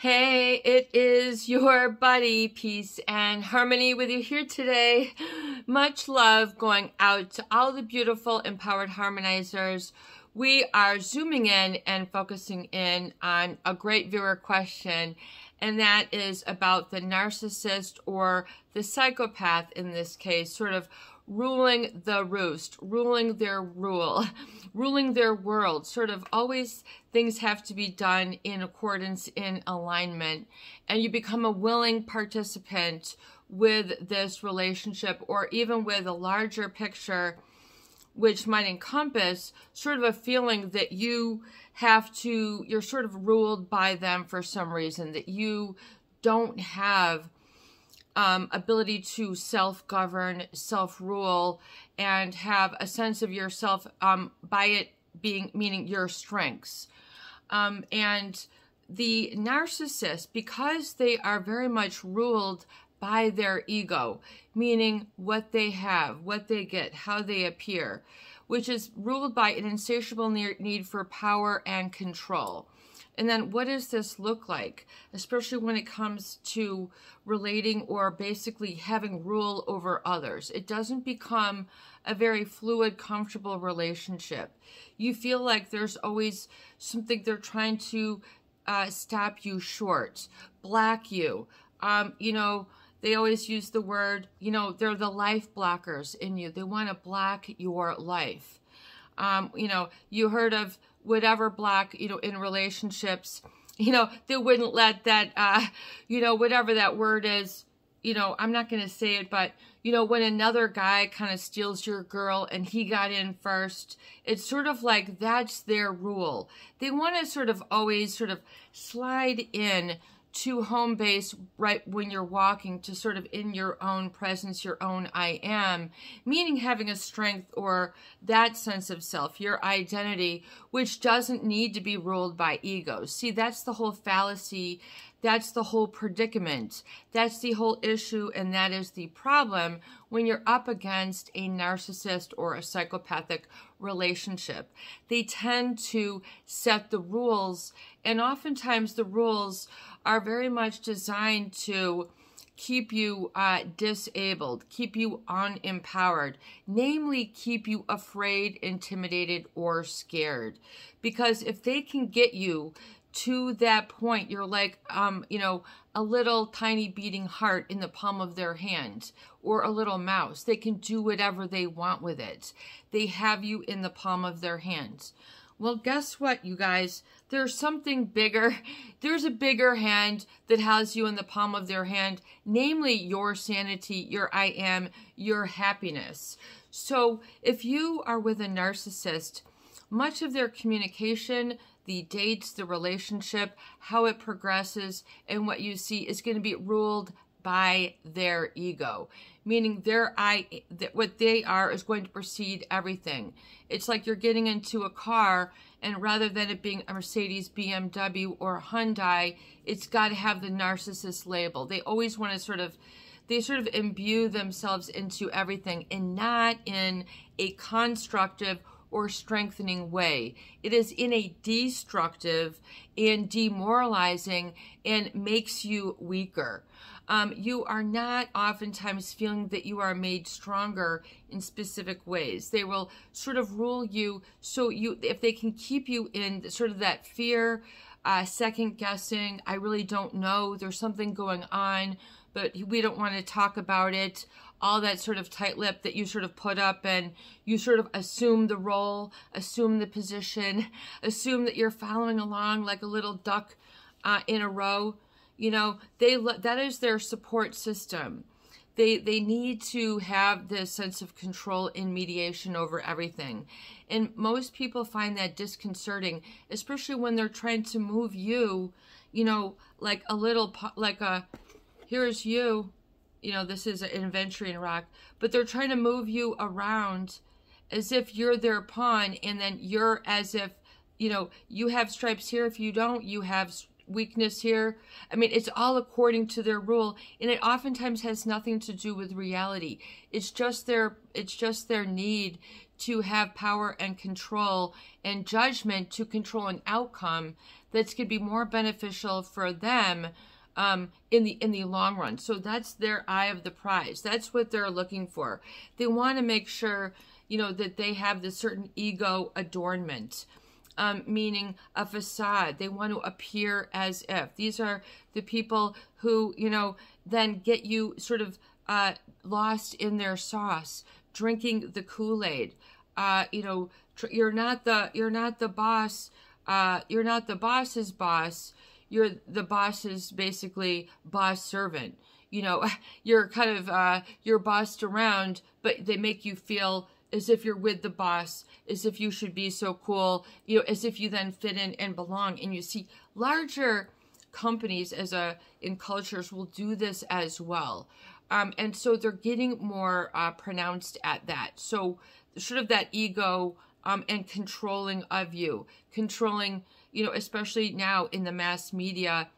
Hey, it is your buddy, Peace and Harmony with you here today. Much love going out to all the beautiful empowered harmonizers. We are zooming in and focusing in on a great viewer question, and that is about the narcissist or the psychopath in this case, sort of ruling the roost, ruling their rule, ruling their world. Sort of always things have to be done in accordance, in alignment, and you become a willing participant with this relationship or even with a larger picture which might encompass sort of a feeling that you have to, you're sort of ruled by them for some reason, that you don't have um, ability to self-govern, self-rule, and have a sense of yourself um, by it being meaning your strengths. Um, and the narcissist, because they are very much ruled by their ego, meaning what they have, what they get, how they appear, which is ruled by an insatiable need for power and control. And then what does this look like, especially when it comes to relating or basically having rule over others? It doesn't become a very fluid, comfortable relationship. You feel like there's always something they're trying to uh, stop you short, black you. Um, you know, they always use the word, you know, they're the life blockers in you. They want to block your life. Um, you know, you heard of whatever block, you know, in relationships, you know, they wouldn't let that, uh, you know, whatever that word is, you know, I'm not going to say it, but, you know, when another guy kind of steals your girl and he got in first, it's sort of like that's their rule. They want to sort of always sort of slide in to home base right when you're walking to sort of in your own presence, your own I am, meaning having a strength or that sense of self, your identity, which doesn't need to be ruled by ego. See, that's the whole fallacy. That's the whole predicament. That's the whole issue, and that is the problem when you're up against a narcissist or a psychopathic relationship. They tend to set the rules, and oftentimes the rules are very much designed to keep you uh, disabled, keep you unempowered, namely keep you afraid, intimidated, or scared. Because if they can get you to that point, you're like, um, you know, a little tiny beating heart in the palm of their hand or a little mouse. They can do whatever they want with it. They have you in the palm of their hands. Well, guess what, you guys? There's something bigger. There's a bigger hand that has you in the palm of their hand, namely your sanity, your I am, your happiness. So if you are with a narcissist, much of their communication, the dates, the relationship, how it progresses, and what you see is going to be ruled by their ego, meaning their I, that what they are is going to precede everything. It's like you're getting into a car, and rather than it being a Mercedes, BMW, or Hyundai, it's got to have the narcissist label. They always want to sort of they sort of imbue themselves into everything and not in a constructive or strengthening way. It is in a destructive and demoralizing and makes you weaker. Um, you are not oftentimes feeling that you are made stronger in specific ways. They will sort of rule you so you if they can keep you in sort of that fear, uh, second guessing, I really don't know, there's something going on, but we don't want to talk about it all that sort of tight lip that you sort of put up and you sort of assume the role, assume the position, assume that you're following along like a little duck uh, in a row. You know, they that is their support system. They, they need to have this sense of control in mediation over everything. And most people find that disconcerting, especially when they're trying to move you, you know, like a little, like a, here's you, you know, this is an aventurine rock, but they're trying to move you around as if you're their pawn and then you're as if, you know, you have stripes here. If you don't, you have weakness here. I mean, it's all according to their rule and it oftentimes has nothing to do with reality. It's just their, it's just their need to have power and control and judgment to control an outcome that's going to be more beneficial for them um, in the in the long run. So that's their eye of the prize. That's what they're looking for. They want to make sure you know that they have this certain ego adornment. Um, meaning a facade. They want to appear as if. These are the people who, you know, then get you sort of uh, lost in their sauce, drinking the Kool-Aid. Uh, you know, you're not the you're not the boss. Uh, you're not the boss's boss you're the boss's basically boss servant. You know, you're kind of uh, you're bossed around, but they make you feel as if you're with the boss, as if you should be so cool, you know, as if you then fit in and belong. And you see larger companies as a in cultures will do this as well. Um, and so they're getting more uh, pronounced at that. So sort of that ego um, and controlling of you, controlling you know, especially now in the mass media,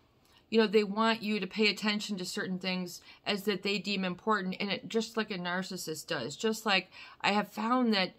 you know, they want you to pay attention to certain things as that they deem important, and it just like a narcissist does. Just like I have found that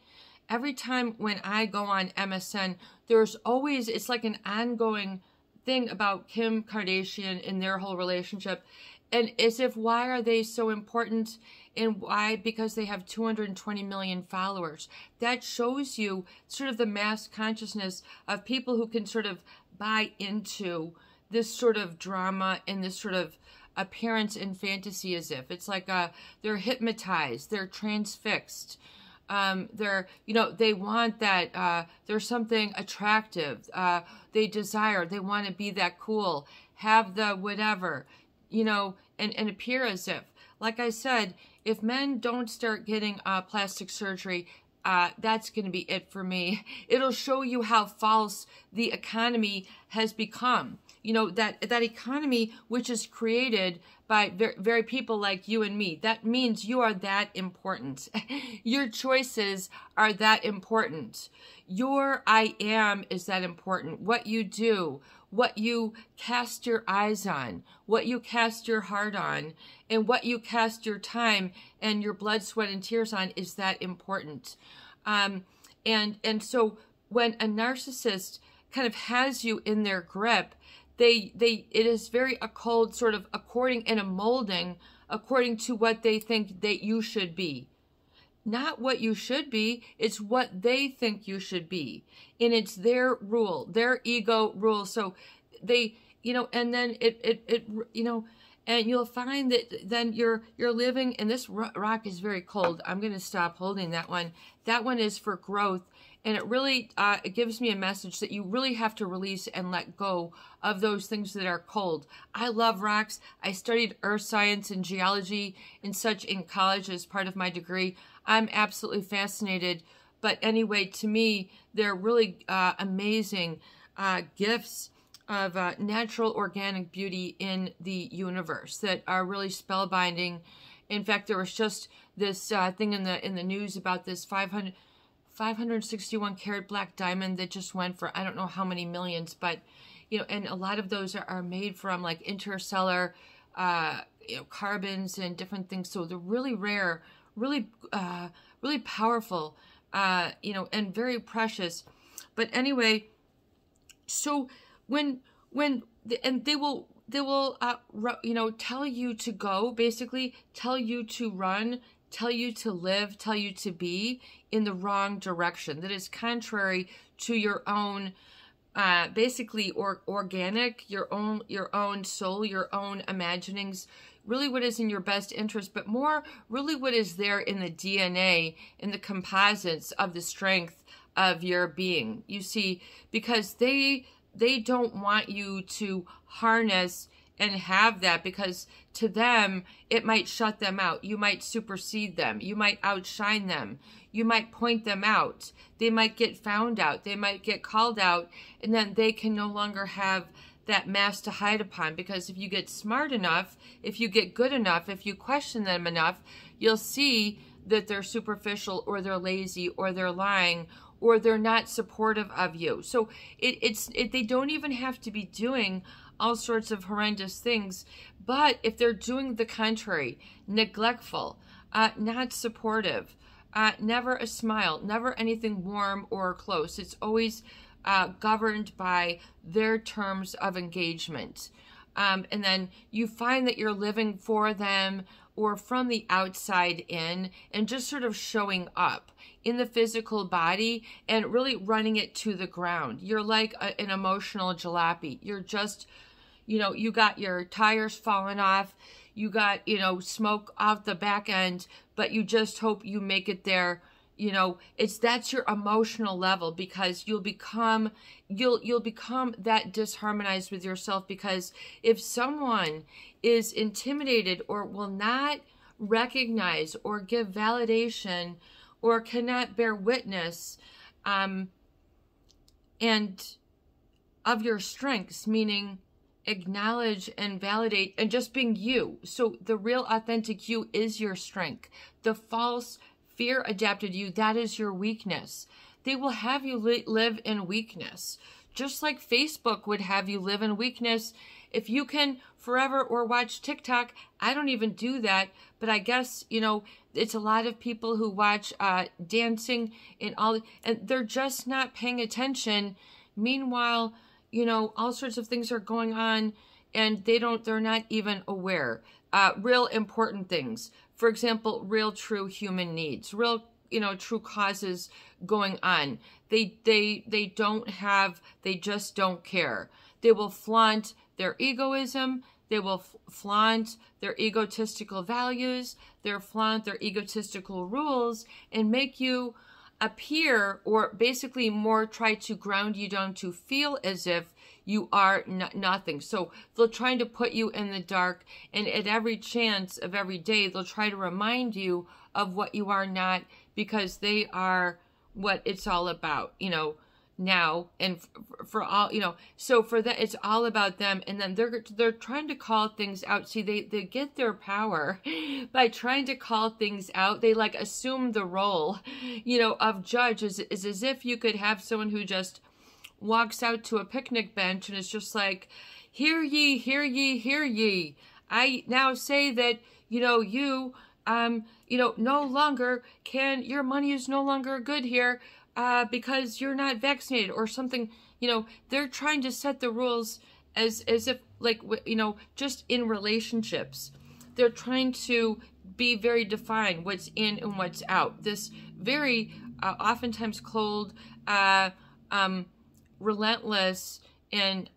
every time when I go on MSN, there's always it's like an ongoing thing about Kim Kardashian and their whole relationship. And as if why are they so important and why? Because they have 220 million followers. That shows you sort of the mass consciousness of people who can sort of buy into this sort of drama and this sort of appearance and fantasy as if it's like uh they're hypnotized they're transfixed um, they're you know they want that uh, there's something attractive uh, they desire they want to be that cool have the whatever you know and, and appear as if like i said if men don't start getting uh, plastic surgery, uh, that's going to be it for me. It'll show you how false the economy has become. You know, that, that economy which is created by very, very people like you and me. That means you are that important. Your choices are that important. Your I am is that important. What you do, what you cast your eyes on, what you cast your heart on, and what you cast your time and your blood, sweat, and tears on is that important. Um, and and so when a narcissist kind of has you in their grip, they they it is very a cold sort of according in a molding according to what they think that you should be not what you should be, it's what they think you should be. And it's their rule, their ego rule. So they, you know, and then it, it, it, you know, and you'll find that then you're you're living and this rock is very cold i'm going to stop holding that one that one is for growth and it really uh, it gives me a message that you really have to release and let go of those things that are cold i love rocks i studied earth science and geology and such in college as part of my degree I'm absolutely fascinated. But anyway, to me, they're really uh, amazing uh, gifts of uh, natural organic beauty in the universe that are really spellbinding. In fact, there was just this uh, thing in the in the news about this 500, 561 carat black diamond that just went for I don't know how many millions, but you know, and a lot of those are, are made from like interstellar, uh, you know, carbons and different things. So they're really rare really, uh, really powerful, uh, you know, and very precious. But anyway, so when when the, and they will they will uh, you know tell you to go, basically tell you to run, tell you to live, tell you to be in the wrong direction. That is contrary to your own uh, basically or organic, your own your own soul, your own imaginings, really what is in your best interest, but more really what is there in the DNA, in the composites of the strength of your being. You see, because they they don't want you to harness and have that because to them it might shut them out. You might supersede them. You might outshine them. You might point them out. They might get found out. They might get called out and then they can no longer have that mask to hide upon because if you get smart enough, if you get good enough, if you question them enough, you'll see that they're superficial or they're lazy or they're lying or they're not supportive of you. So it, it's it, they don't even have to be doing all sorts of horrendous things, but if they're doing the contrary, neglectful, uh, not supportive, uh, never a smile, never anything warm or close. It's always uh, governed by their terms of engagement. Um, and then you find that you're living for them or from the outside in and just sort of showing up in the physical body and really running it to the ground. You're like a, an emotional jalopy. You're just, you know, you got your tires falling off, you got, you know, smoke out the back end, but you just hope you make it there. You know it's that's your emotional level because you'll become you'll you'll become that disharmonized with yourself because if someone is intimidated or will not recognize or give validation or cannot bear witness um and of your strengths meaning acknowledge and validate and just being you so the real authentic you is your strength the false fear adapted you, that is your weakness. They will have you li live in weakness. Just like Facebook would have you live in weakness. If you can forever or watch TikTok, I don't even do that, but I guess, you know, it's a lot of people who watch uh, dancing and all, and they're just not paying attention. Meanwhile, you know, all sorts of things are going on and they don't, they're not even aware. Uh, real important things for example, real true human needs, real you know true causes going on. They they they don't have they just don't care. They will flaunt their egoism, they will flaunt their egotistical values, they'll flaunt their egotistical rules and make you appear or basically more try to ground you down to feel as if you are nothing. So they'll try to put you in the dark, and at every chance of every day, they'll try to remind you of what you are not because they are what it's all about, you know, now and for all you know so for that it's all about them. And then they're they're trying to call things out. See they they get their power by trying to call things out. They like assume the role you know of judge is, is as if you could have someone who just walks out to a picnic bench and is just like, Hear ye, hear ye, hear ye. I now say that, you know, you, um, you know, no longer can, your money is no longer good here uh, because you're not vaccinated or something. You know, they're trying to set the rules as, as if, like, you know, just in relationships. They're trying to be very defined what's in and what's out. This very uh, oftentimes cold, uh, um, relentless and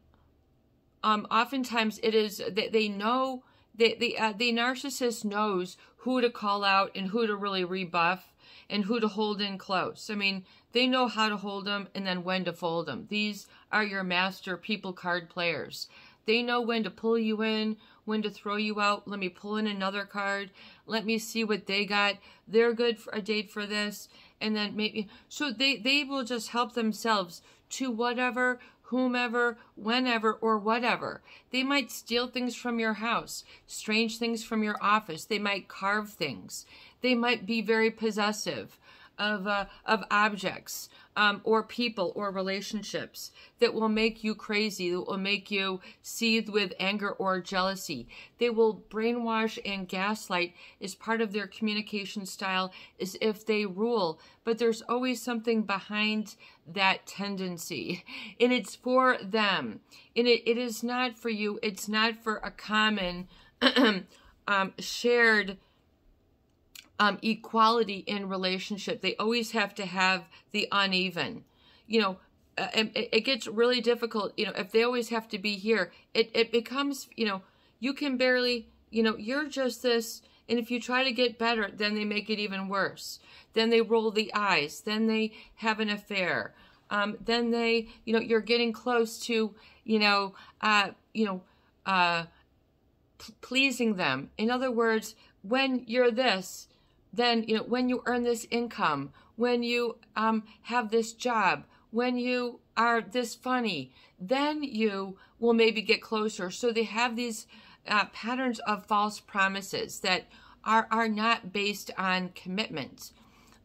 um, oftentimes it is that they know the the uh, the narcissist knows who to call out and who to really rebuff and who to hold in close. I mean, they know how to hold them and then when to fold them. These are your master people card players. They know when to pull you in, when to throw you out. Let me pull in another card. Let me see what they got. They're good for a date for this. And then maybe, so they, they will just help themselves to whatever, whomever, whenever, or whatever. They might steal things from your house, strange things from your office. They might carve things. They might be very possessive of, uh, of objects um, or people or relationships that will make you crazy, that will make you seethe with anger or jealousy. They will brainwash and gaslight as part of their communication style as if they rule, but there's always something behind that tendency, and it's for them. And it, it is not for you, it's not for a common um, shared um, equality in relationship. They always have to have the uneven. You know, uh, it, it, gets really difficult. You know, if they always have to be here, it, it becomes, you know, you can barely, you know, you're just this. And if you try to get better, then they make it even worse. Then they roll the eyes. Then they have an affair. Um, then they, you know, you're getting close to, you know, uh, you know, uh, pleasing them. In other words, when you're this, then you know when you earn this income when you um, have this job when you are this funny then you will maybe get closer. So they have these uh, patterns of false promises that are are not based on commitment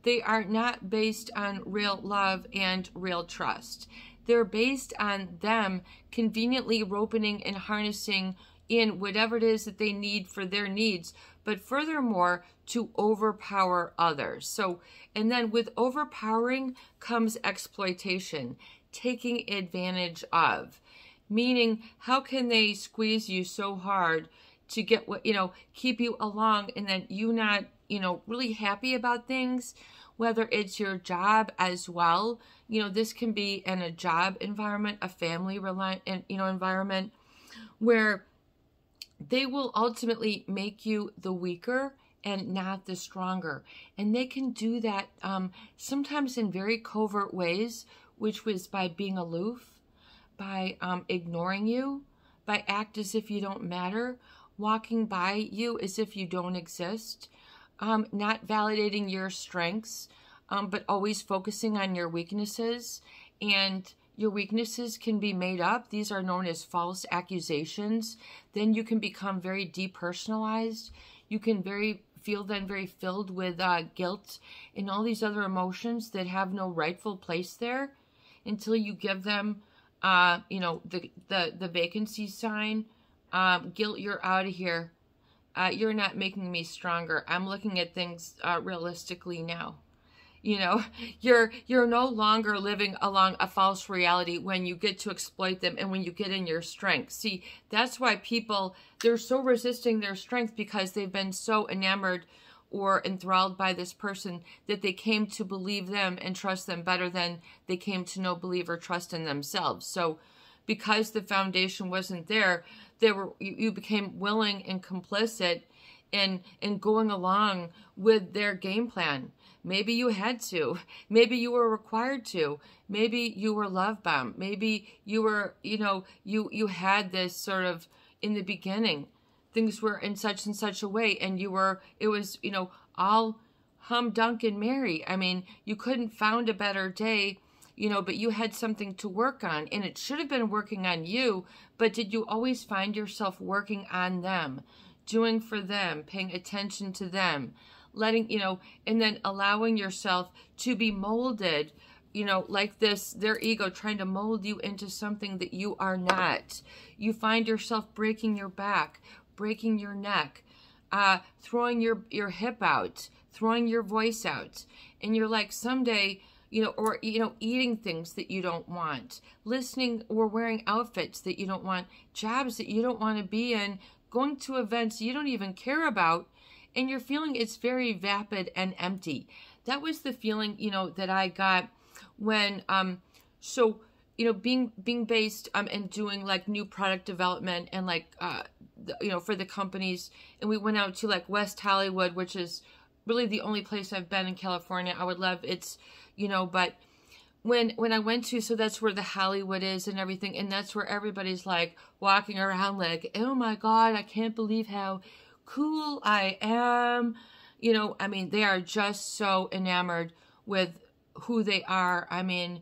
they are not based on real love and real trust. They're based on them conveniently ropening and harnessing in whatever it is that they need for their needs but furthermore, to overpower others. So, and then with overpowering comes exploitation, taking advantage of. Meaning, how can they squeeze you so hard to get what, you know, keep you along and then you not, you know, really happy about things, whether it's your job as well. You know, this can be in a job environment, a family reliant, you know, environment where they will ultimately make you the weaker and not the stronger. And they can do that um, sometimes in very covert ways, which was by being aloof, by um, ignoring you, by act as if you don't matter, walking by you as if you don't exist, um, not validating your strengths, um, but always focusing on your weaknesses. And your weaknesses can be made up. These are known as false accusations. Then you can become very depersonalized. You can very feel then very filled with uh, guilt and all these other emotions that have no rightful place there until you give them, uh, you know, the, the, the vacancy sign. Um, guilt, you're out of here. Uh, you're not making me stronger. I'm looking at things uh, realistically now you know you're you're no longer living along a false reality when you get to exploit them and when you get in your strength. See that's why people they're so resisting their strength because they've been so enamored or enthralled by this person that they came to believe them and trust them better than they came to know believe or trust in themselves. So because the foundation wasn't there they were you, you became willing and complicit in in going along with their game plan Maybe you had to. Maybe you were required to. Maybe you were love bombed. Maybe you were, you know, you you had this sort of in the beginning. Things were in such and such a way and you were it was, you know, all hum dunk and merry. I mean, you couldn't found a better day, you know, but you had something to work on and it should have been working on you, but did you always find yourself working on them, doing for them, paying attention to them? Letting, you know, and then allowing yourself to be molded, you know, like this, their ego trying to mold you into something that you are not. You find yourself breaking your back, breaking your neck, uh, throwing your, your hip out, throwing your voice out. And you're like, someday, you know, or, you know, eating things that you don't want, listening or wearing outfits that you don't want, jobs that you don't want to be in, going to events you don't even care about and you're feeling it's very vapid and empty. That was the feeling, you know, that I got when, um, so, you know, being, being based, um, and doing like new product development and like, uh, the, you know, for the companies. And we went out to like West Hollywood, which is really the only place I've been in California. I would love it's, you know, but when when I went to so that's where the Hollywood is and everything and that's where everybody's like walking around like oh my god I can't believe how cool I am. You know, I mean, they are just so enamored with who they are. I mean,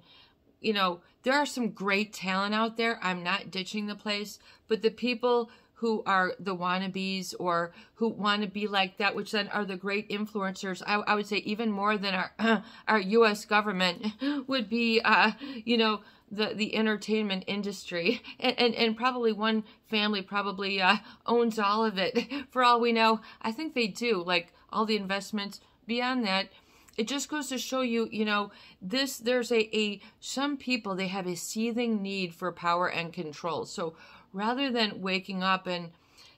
you know, there are some great talent out there. I'm not ditching the place, but the people who are the wannabes or who want to be like that, which then are the great influencers. I, I would say even more than our our U.S. government would be, uh, you know, the the entertainment industry. And, and, and probably one family probably uh, owns all of it for all we know. I think they do like all the investments beyond that. It just goes to show you you know this there's a, a some people they have a seething need for power and control. So rather than waking up and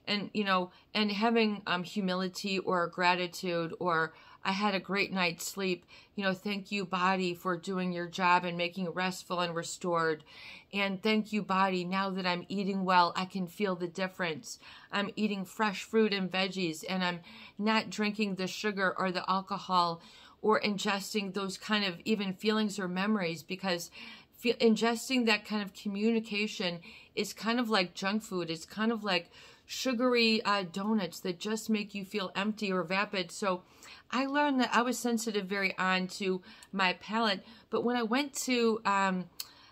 and you know and having um humility or gratitude or I had a great night's sleep. You know, thank you, body, for doing your job and making restful and restored. And thank you, body, now that I'm eating well, I can feel the difference. I'm eating fresh fruit and veggies, and I'm not drinking the sugar or the alcohol or ingesting those kind of even feelings or memories because ingesting that kind of communication is kind of like junk food. It's kind of like sugary uh, donuts that just make you feel empty or vapid. So I learned that I was sensitive very on to my palate. But when I went to um,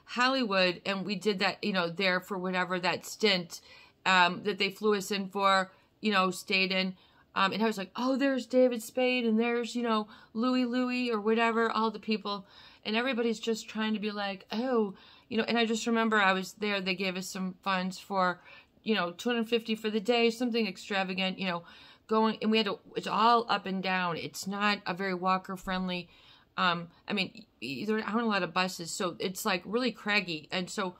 Hollywood and we did that, you know, there for whatever that stint um, that they flew us in for, you know, stayed in. Um, and I was like, oh, there's David Spade and there's, you know, Louie Louie or whatever, all the people. And everybody's just trying to be like, oh, you know, and I just remember I was there, they gave us some funds for, you know, 250 for the day, something extravagant, you know, going and we had to it's all up and down it's not a very walker friendly Um, I mean, there aren't a lot of buses, so it's like really craggy. And so,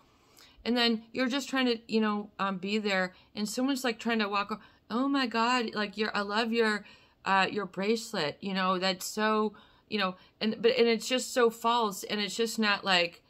and then you're just trying to, you know, um, be there, and someone's like trying to walk. Oh my God! Like you're, I love your, uh, your bracelet. You know, that's so, you know, and but and it's just so false, and it's just not like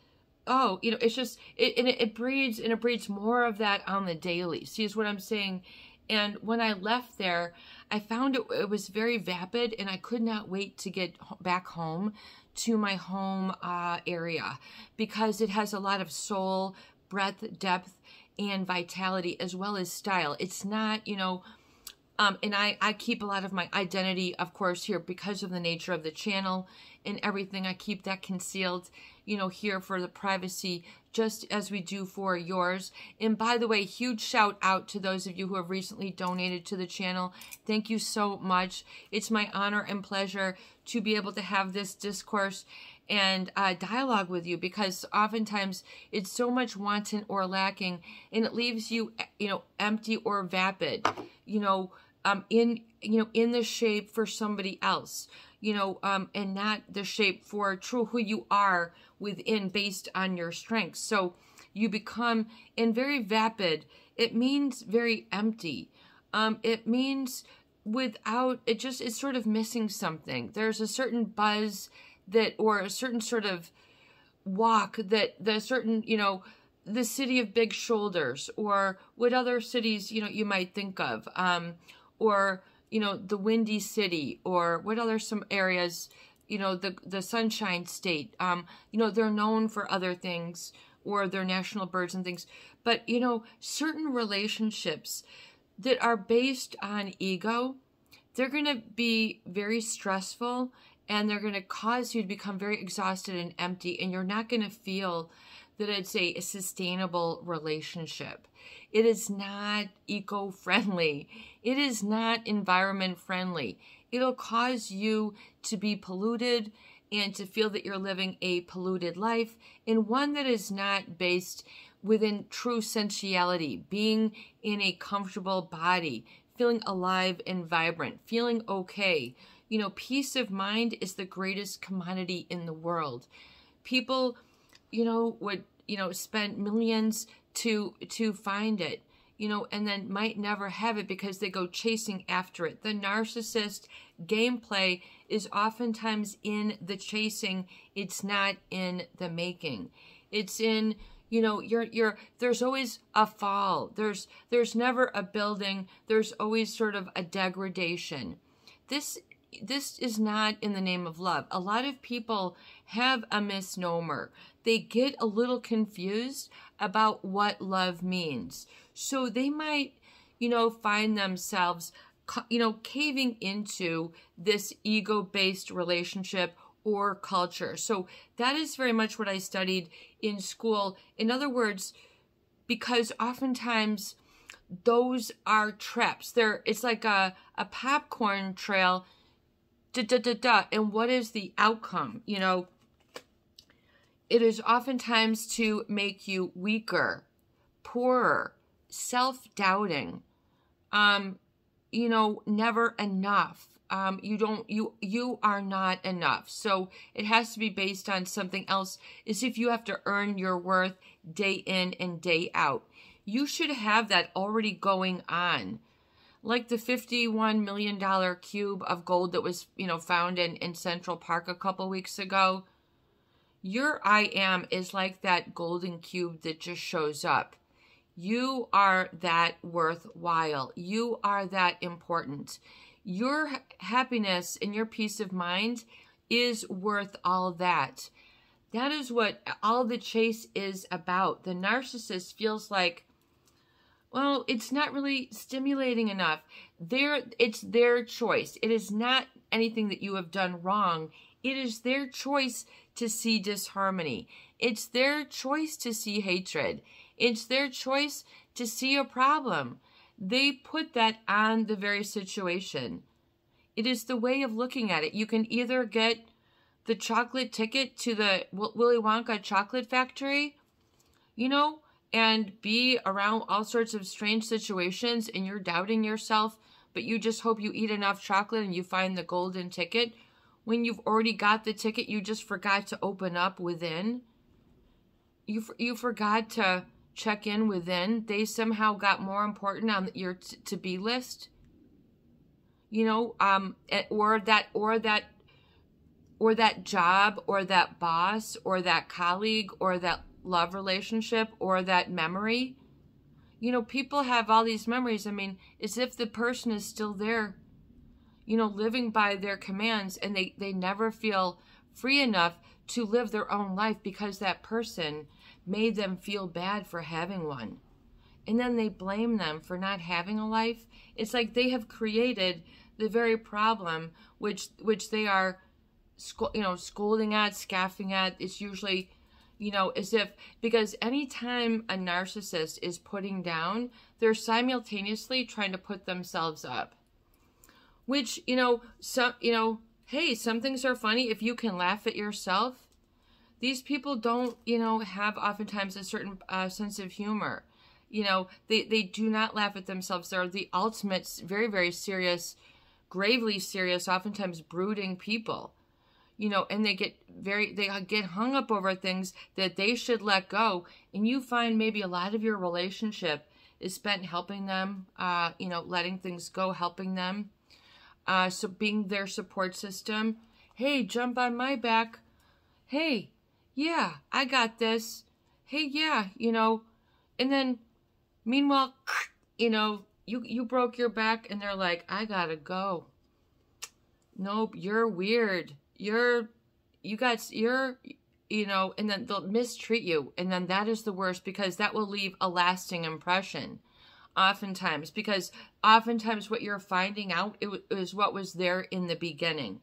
oh, you know, it's just it and it, it breeds and it breeds more of that on the daily. See, is what I'm saying. And when I left there, I found it, it was very vapid, and I could not wait to get back home to my home uh, area because it has a lot of soul, breadth, depth, and vitality as well as style. It's not, you know, um, and I, I keep a lot of my identity, of course, here because of the nature of the channel and everything. I keep that concealed, you know, here for the privacy, just as we do for yours. And by the way, huge shout out to those of you who have recently donated to the channel. Thank you so much. It's my honor and pleasure to be able to have this discourse and uh, dialogue with you because oftentimes it's so much wanting or lacking and it leaves you, you know, empty or vapid, you know, um, in, you know, in the shape for somebody else you know, um, and not the shape for true who you are within based on your strengths. So you become, in very vapid, it means very empty. Um, it means without, it just is sort of missing something. There's a certain buzz that, or a certain sort of walk that the certain, you know, the city of big shoulders or what other cities, you know, you might think of, um, or, you know, the Windy City or what other some areas, you know, the the Sunshine State. Um, you know, they're known for other things or their national birds and things. But, you know, certain relationships that are based on ego, they're going to be very stressful and they're going to cause you to become very exhausted and empty and you're not going to feel that it's a, a sustainable relationship. It is not eco friendly. It is not environment friendly. It'll cause you to be polluted and to feel that you're living a polluted life and one that is not based within true sensuality, being in a comfortable body, feeling alive and vibrant, feeling okay. You know, peace of mind is the greatest commodity in the world. People you know, would, you know, spend millions to to find it, you know, and then might never have it because they go chasing after it. The narcissist gameplay is oftentimes in the chasing, it's not in the making. It's in you know you're you're there's always a fall there's there's never a building there's always sort of a degradation this this is not in the name of love. A lot of people have a misnomer. They get a little confused about what love means. So they might, you know, find themselves, you know, caving into this ego based relationship or culture. So that is very much what I studied in school. In other words, because oftentimes those are traps. They're, it's like a, a popcorn trail da da da da. And what is the outcome? You know, it is oftentimes to make you weaker, poorer, self-doubting, um, you know, never enough. Um, you don't, you, you are not enough. So it has to be based on something else is if you have to earn your worth day in and day out. You should have that already going on like the $51 million cube of gold that was, you know, found in, in Central Park a couple weeks ago. Your I am is like that golden cube that just shows up. You are that worthwhile. You are that important. Your happiness and your peace of mind is worth all that. That is what all the chase is about. The narcissist feels like well, it's not really stimulating enough. Their, it's their choice. It is not anything that you have done wrong. It is their choice to see disharmony. It's their choice to see hatred. It's their choice to see a problem. They put that on the very situation. It is the way of looking at it. You can either get the chocolate ticket to the Willy Wonka chocolate factory, you know, and be around all sorts of strange situations and you're doubting yourself, but you just hope you eat enough chocolate and you find the golden ticket, when you've already got the ticket, you just forgot to open up within. You, you forgot to check in within. They somehow got more important on your to be list. You know, um, eh, or that, or that, or that job, or that boss, or that colleague, or that love relationship, or that memory you know, people have all these memories. I mean, as if the person is still there, you know, living by their commands and they, they never feel free enough to live their own life because that person made them feel bad for having one. And then they blame them for not having a life. It's like they have created the very problem which which they are you know scolding at, scoffing at. It's usually you know, as if because anytime a narcissist is putting down, they're simultaneously trying to put themselves up. Which, you know, some you know, hey, some things are funny if you can laugh at yourself. These people don't, you know, have oftentimes a certain uh, sense of humor. You know, they, they do not laugh at themselves. They're the ultimate, very, very serious, gravely serious, oftentimes brooding people you know, and they get very, they get hung up over things that they should let go. And you find maybe a lot of your relationship is spent helping them, uh, you know, letting things go, helping them. Uh, so being their support system. Hey, jump on my back. Hey, yeah, I got this. Hey, yeah, you know, and then meanwhile, you know, you, you broke your back and they're like, I gotta go. Nope, you're weird you're you got you're you know and then they'll mistreat you and then that is the worst because that will leave a lasting impression oftentimes because oftentimes what you're finding out is what was there in the beginning.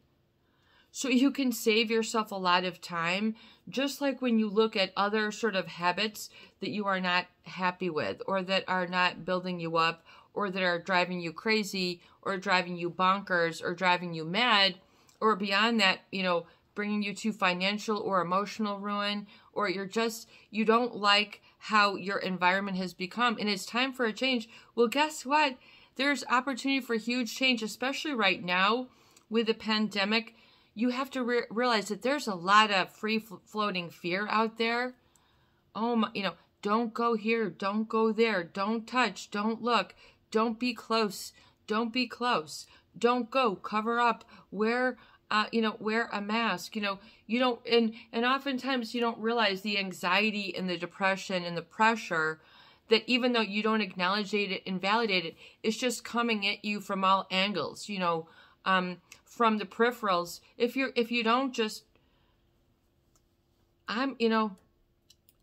So you can save yourself a lot of time just like when you look at other sort of habits that you are not happy with or that are not building you up or that are driving you crazy or driving you bonkers or driving you mad or beyond that, you know, bringing you to financial or emotional ruin, or you're just, you don't like how your environment has become and it's time for a change. Well, guess what? There's opportunity for huge change, especially right now with the pandemic. You have to re- realize that there's a lot of free floating fear out there. Oh my, you know, don't go here, don't go there, don't touch, don't look, don't be close, don't be close don't go cover up wear uh, you know wear a mask you know you don't and and oftentimes you don't realize the anxiety and the depression and the pressure that even though you don't acknowledge it and validate it it's just coming at you from all angles you know um, from the peripherals. If you're if you don't just i'm you know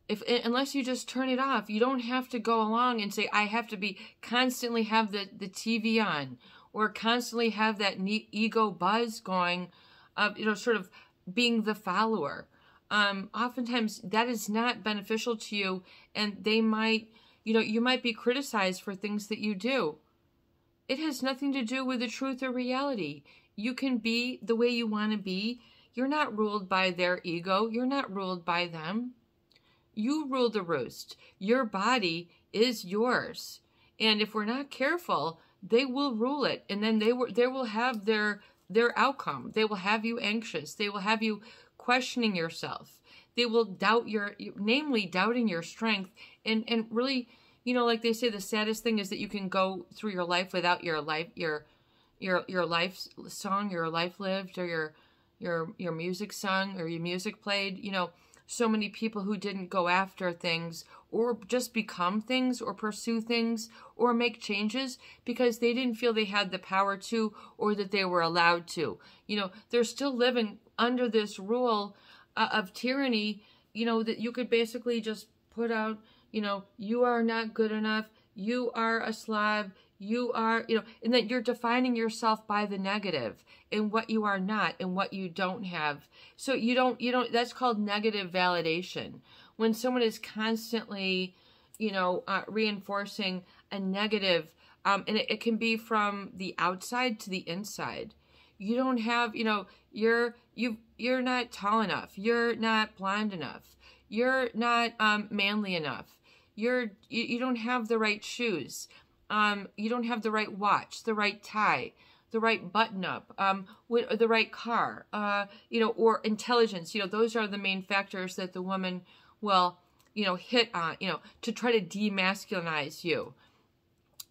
if unless you just turn it off you don't have to go along and say i have to be constantly have the the tv on or constantly have that ego buzz going of, you know, sort of being the follower. Um, oftentimes that is not beneficial to you and they might, you know, you might be criticized for things that you do. It has nothing to do with the truth or reality. You can be the way you want to be. You're not ruled by their ego. You're not ruled by them. You rule the roost. Your body is yours. And if we're not careful, they will rule it and then they will they will have their their outcome. They will have you anxious. They will have you questioning yourself. They will doubt your namely doubting your strength. And and really you know like they say the saddest thing is that you can go through your life without your life your your your life song your life lived or your your your music sung or your music played. You know so many people who didn't go after things or just become things or pursue things or make changes because they didn't feel they had the power to or that they were allowed to. You know, they're still living under this rule uh, of tyranny, you know, that you could basically just put out, you know, you are not good enough, you are a slob, you are, you know, and that you're defining yourself by the negative and what you are not and what you don't have. So you don't, you don't, that's called negative validation. When someone is constantly, you know, uh, reinforcing a negative, um, and it, it can be from the outside to the inside. You don't have, you know, you're, you, you're not tall enough. You're not blonde enough. You're not um, manly enough. You're, you, you don't have the right shoes um, you don't have the right watch, the right tie, the right button up, um, the right car, uh, you know, or intelligence. You know, those are the main factors that the woman will, you know, hit on, you know, to try to demasculinize you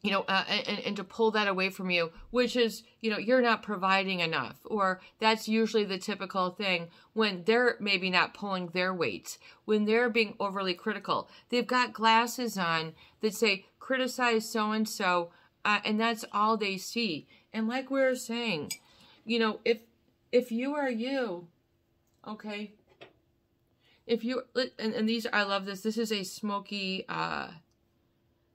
you know, uh, and, and to pull that away from you, which is, you know, you're not providing enough, or that's usually the typical thing when they're maybe not pulling their weight, when they're being overly critical. They've got glasses on that say, criticize so and so, and that's all they see. And like we were saying, you know, if if you are you, okay, if you and, and these I love this. This is a smoky. uh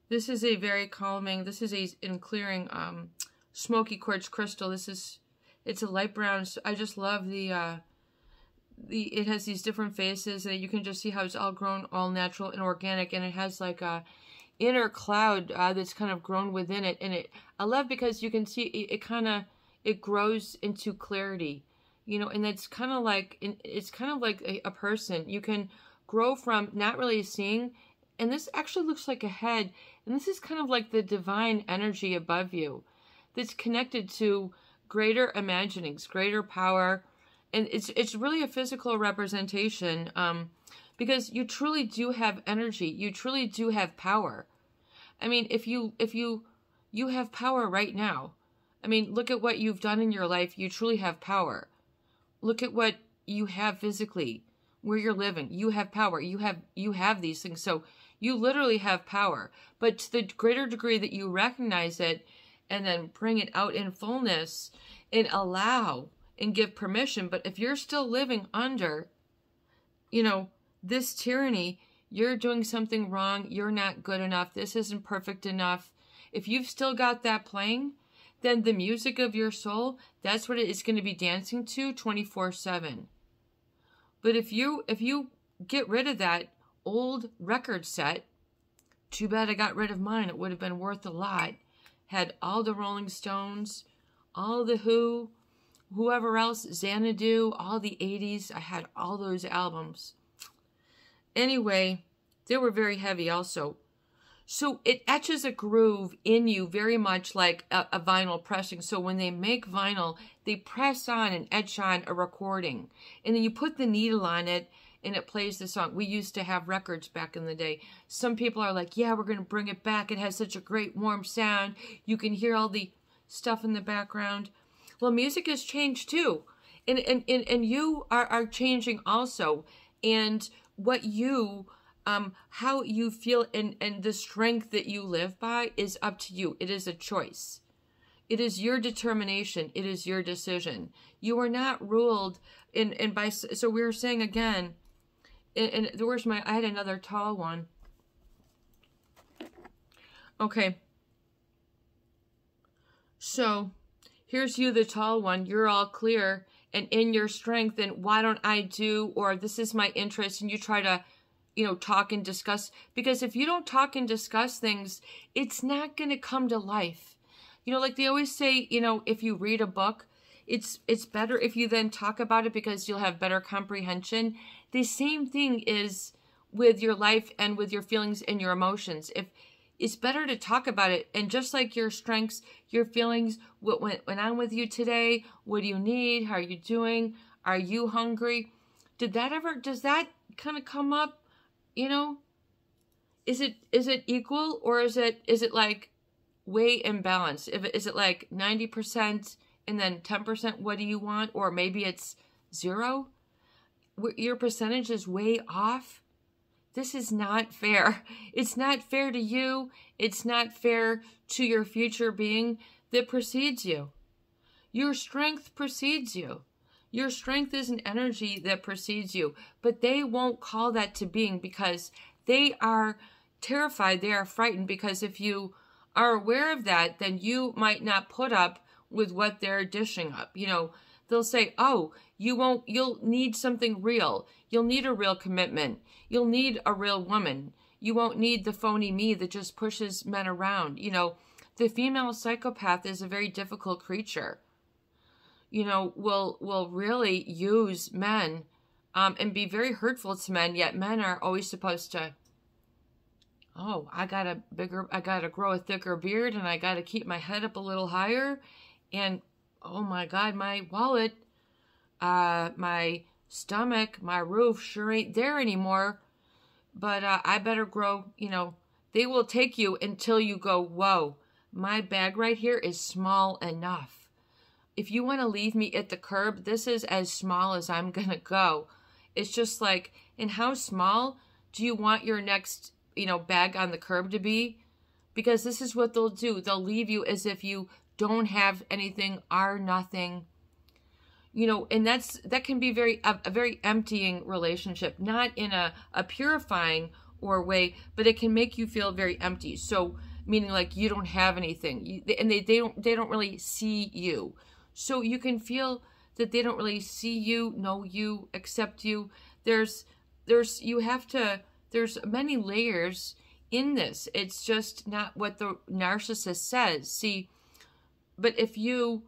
this is a very calming, this is a in clearing um, smoky quartz crystal. This is, it's a light brown. I just love the, uh, the, it has these different faces and you can just see how it's all grown, all natural and organic. And it has like a inner cloud uh, that's kind of grown within it. And it, I love because you can see it, it kind of, it grows into clarity, you know, and it's kind of like, it's kind of like a, a person. You can grow from not really seeing and this actually looks like a head. And this is kind of like the divine energy above you that's connected to greater imaginings, greater power. And it's it's really a physical representation um, because you truly do have energy. You truly do have power. I mean, if you if you you have power right now. I mean, look at what you've done in your life. You truly have power. Look at what you have physically, where you're living. You have power. You have you have these things. So you literally have power. But to the greater degree that you recognize it and then bring it out in fullness and allow and give permission. But if you're still living under, you know, this tyranny, you're doing something wrong. You're not good enough. This isn't perfect enough. If you've still got that playing, then the music of your soul, that's what it is going to be dancing to 24/7. But if you if you get rid of that old record set. Too bad I got rid of mine. It would have been worth a lot. Had all the Rolling Stones, all the Who, whoever else, Xanadu, all the 80s. I had all those albums. Anyway, they were very heavy also. So it etches a groove in you very much like a, a, vinyl pressing. So when they make vinyl, they press on and etch on a recording. And then you put the needle on it and it plays the song. We used to have records back in the day. Some people are like, yeah, we're going to bring it back. It has such a great warm sound. You can hear all the stuff in the background. Well, music has changed too. And, and, and, and you are, are changing also. And what you, um, how you feel and, and the strength that you live by is up to you. It is a choice. It is your determination. It is your decision. You are not ruled in, and by, so we are saying again, and, and where's my, I had another tall one. Okay. So, here's you, the tall one. You're all clear and in your strength, and why don't I do, or this is my interest, and you try to, you know, talk and discuss. Because if you don't talk and discuss things, it's not going to come to life. You know, like they always say, you know, if you read a book, it's it's better if you then talk about it because you'll have better comprehension the same thing is with your life and with your feelings and your emotions if it's better to talk about it and just like your strengths your feelings what went, went on with you today what do you need how are you doing are you hungry did that ever does that kind of come up you know? Is it is it equal or is it is it like way imbalanced if is it like 90% and then 10% what do you want? Or maybe it's zero? Your percentage is way off? This is not fair. It's not fair to you. It's not fair to your future being that precedes you. Your strength precedes you your strength is an energy that precedes you but they won't call that to being because they are terrified they are frightened because if you are aware of that then you might not put up with what they're dishing up. You know, they'll say, "Oh, you won't you'll need something real. You'll need a real commitment. You'll need a real woman. You won't need the phony me that just pushes men around." You know, the female psychopath is a very difficult creature. You know, will will really use men um, and be very hurtful to men, yet men are always supposed to oh, I got a bigger, I got to grow a thicker beard and I got to keep my head up a little higher and oh my God, my wallet, uh, my stomach, my roof sure ain't there anymore. But uh, I better grow, you know, they will take you until you go, whoa, my bag right here is small enough. If you want to leave me at the curb, this is as small as I'm going to go. It's just like, and how small do you want your next, you know, bag on the curb to be? Because this is what they'll do. They'll leave you as if you don't have anything, are nothing. You know, and that's that can be very a, a very emptying relationship, not in a, a purifying or way, but it can make you feel very empty. So meaning like you don't have anything, you, and they they don't they don't really see you. So you can feel that they don't really see you, know you, accept you. There's there's you have to there's many layers in this. It's just not what the narcissist says. See, but if you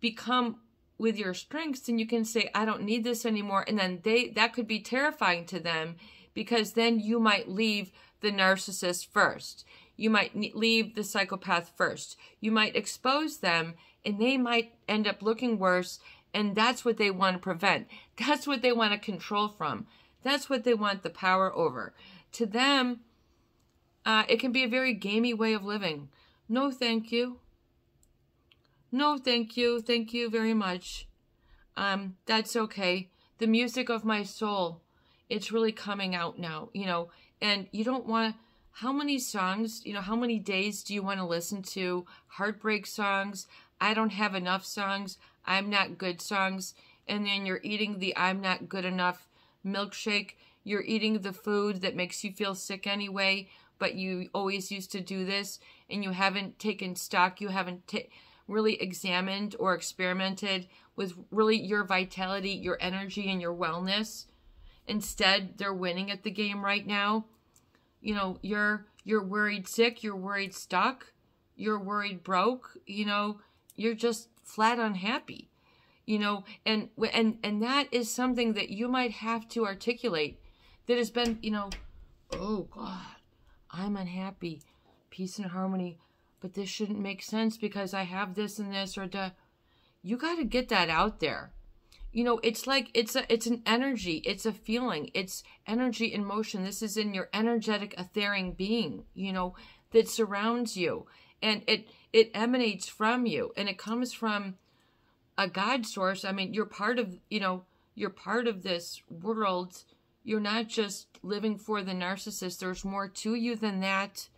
become with your strengths, then you can say, I don't need this anymore. And then they that could be terrifying to them because then you might leave the narcissist first. You might leave the psychopath first. You might expose them and they might end up looking worse. And that's what they want to prevent. That's what they want to control from. That's what they want the power over. To them, uh, it can be a very gamey way of living. No, thank you. No, thank you. Thank you very much. Um, that's okay. The music of my soul it's really coming out now, you know, and you don't want how many songs, you know, how many days do you want to listen to heartbreak songs? I don't have enough songs. I'm not good songs. And then you're eating the I'm not good enough milkshake. You're eating the food that makes you feel sick anyway, but you always used to do this and you haven't taken stock. You haven't really examined or experimented with really your vitality, your energy, and your wellness. Instead, they're winning at the game right now. You know, you're you're worried sick, you're worried stuck, you're worried broke, you know, you're just flat unhappy. You know, and and and that is something that you might have to articulate that has been, you know, oh god, I'm unhappy, peace and harmony, but this shouldn't make sense because I have this and this or the you got to get that out there you know it's like it's a it's an energy it's a feeling it's energy in motion this is in your energetic etheric being you know that surrounds you and it it emanates from you and it comes from a god source. I mean you're part of you know you're part of this world. You're not just living for the narcissist. There's more to you than that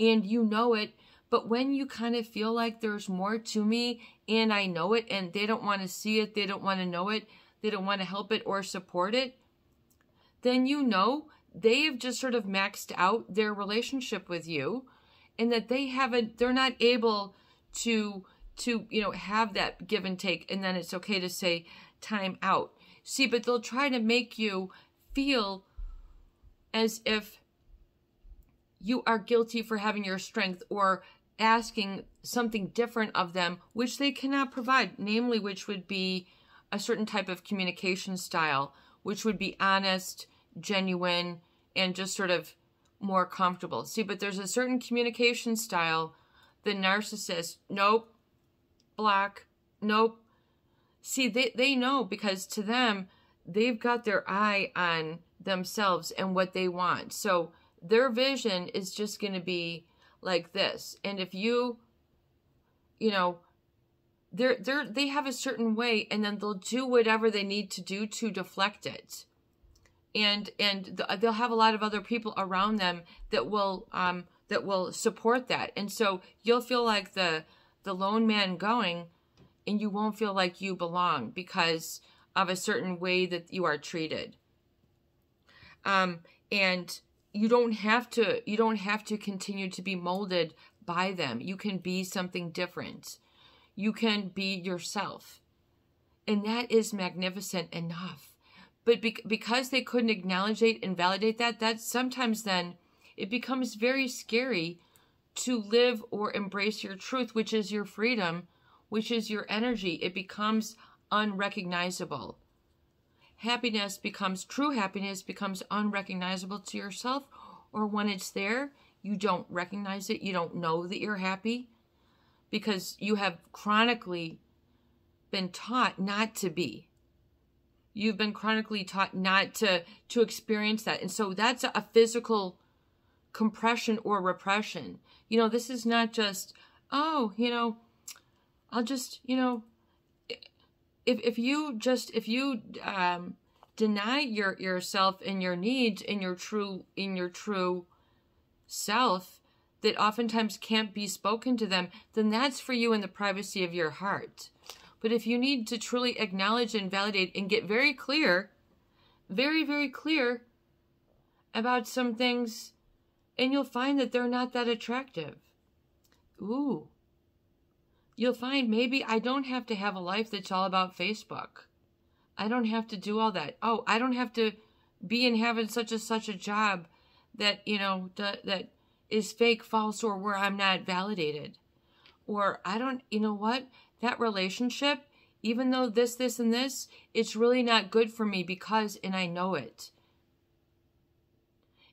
and you know it. But when you kind of feel like there's more to me and I know it and they don't want to see it, they don't want to know it, they don't want to help it or support it, then you know they've just sort of maxed out their relationship with you and that they haven't they're not able to to you know have that give and take and then it's okay to say time out. See but they'll try to make you feel as if you are guilty for having your strength or asking something different of them, which they cannot provide, namely, which would be a certain type of communication style, which would be honest, genuine, and just sort of more comfortable. See, but there's a certain communication style, the narcissist, nope, black, nope. See, they, they know because to them, they've got their eye on themselves and what they want. So their vision is just going to be like this. And if you, you know, they're they're they have a certain way and then they'll do whatever they need to do to deflect it and and they'll have a lot of other people around them that will um that will support that. And so you'll feel like the the lone man going and you won't feel like you belong because of a certain way that you are treated. Um and you don't have to you don't have to continue to be molded by them. You can be something different. You can be yourself. And that is magnificent enough but be- because they couldn't acknowledge it and validate that that sometimes then it becomes very scary to live or embrace your truth which is your freedom which is your energy. It becomes unrecognizable. Happiness becomes true happiness becomes unrecognizable to yourself or when it's there you don't recognize it. You don't know that you're happy because you have chronically been taught not to be. You've been chronically taught not to to experience that. And so that's a physical compression or repression. You know, this is not just, oh, you know, I'll just, you know, if if you just if you um deny your yourself and your needs in your true in your true self that oftentimes can't be spoken to them, then that's for you in the privacy of your heart. But if you need to truly acknowledge and validate and get very clear, very, very clear about some things, and you'll find that they're not that attractive. Ooh. You'll find maybe I don't have to have a life that's all about Facebook. I don't have to do all that. Oh, I don't have to be in having such a such a job that, you know, that is fake, false, or where I'm not validated. Or I don't, you know what? That relationship, even though this, this, and this, it's really not good for me because, and I know it.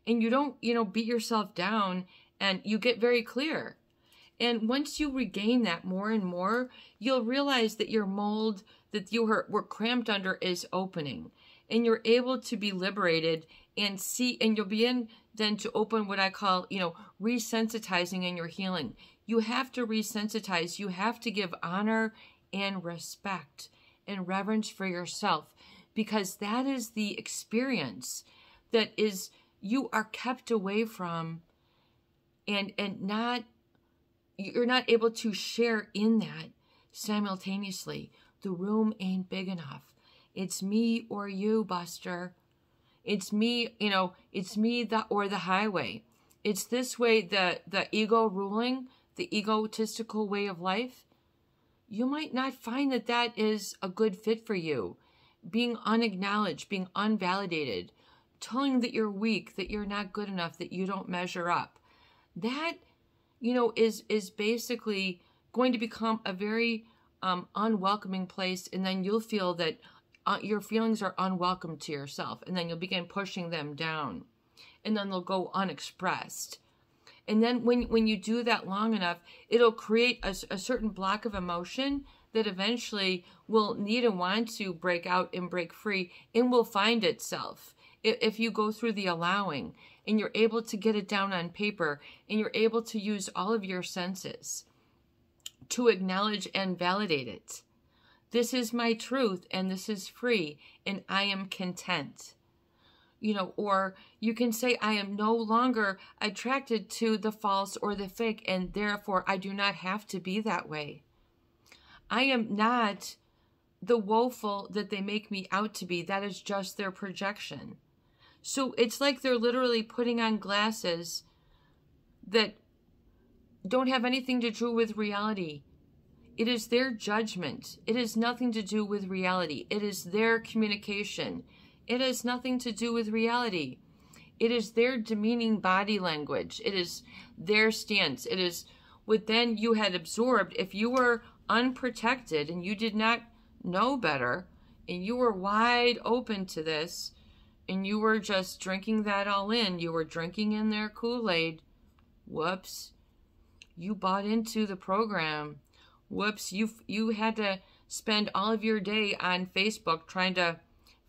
And you don't, you know, beat yourself down and you get very clear. And once you regain that more and more, you'll realize that your mold that you were, cramped under is opening and you're able to be liberated and see, and you'll begin then to open what I call, you know, resensitizing in your healing. You have to resensitize. You have to give honor and respect and reverence for yourself because that is the experience that is you are kept away from and and not you're not able to share in that simultaneously the room ain't big enough it's me or you buster it's me, you know, it's me the, or the highway. It's this way, the, the ego ruling, the egotistical way of life. You might not find that that is a good fit for you. Being unacknowledged, being unvalidated, telling that you're weak, that you're not good enough, that you don't measure up. That, you know, is, is basically going to become a very um, unwelcoming place. And then you'll feel that, uh, your feelings are unwelcome to yourself and then you'll begin pushing them down and then they'll go unexpressed and then when when you do that long enough it'll create a, a certain block of emotion that eventually will need and want to break out and break free and will find itself if, if you go through the allowing and you're able to get it down on paper and you're able to use all of your senses to acknowledge and validate it this is my truth and this is free and I am content. You know, or you can say, I am no longer attracted to the false or the fake, and therefore I do not have to be that way. I am not the woeful that they make me out to be. That is just their projection. So it's like they're literally putting on glasses that don't have anything to do with reality. It is their judgment. It has nothing to do with reality. It is their communication. It has nothing to do with reality. It is their demeaning body language. It is their stance. It is what then you had absorbed. If you were unprotected and you did not know better and you were wide open to this and you were just drinking that all in, you were drinking in their Kool Aid, whoops, you bought into the program whoops, you you had to spend all of your day on Facebook trying to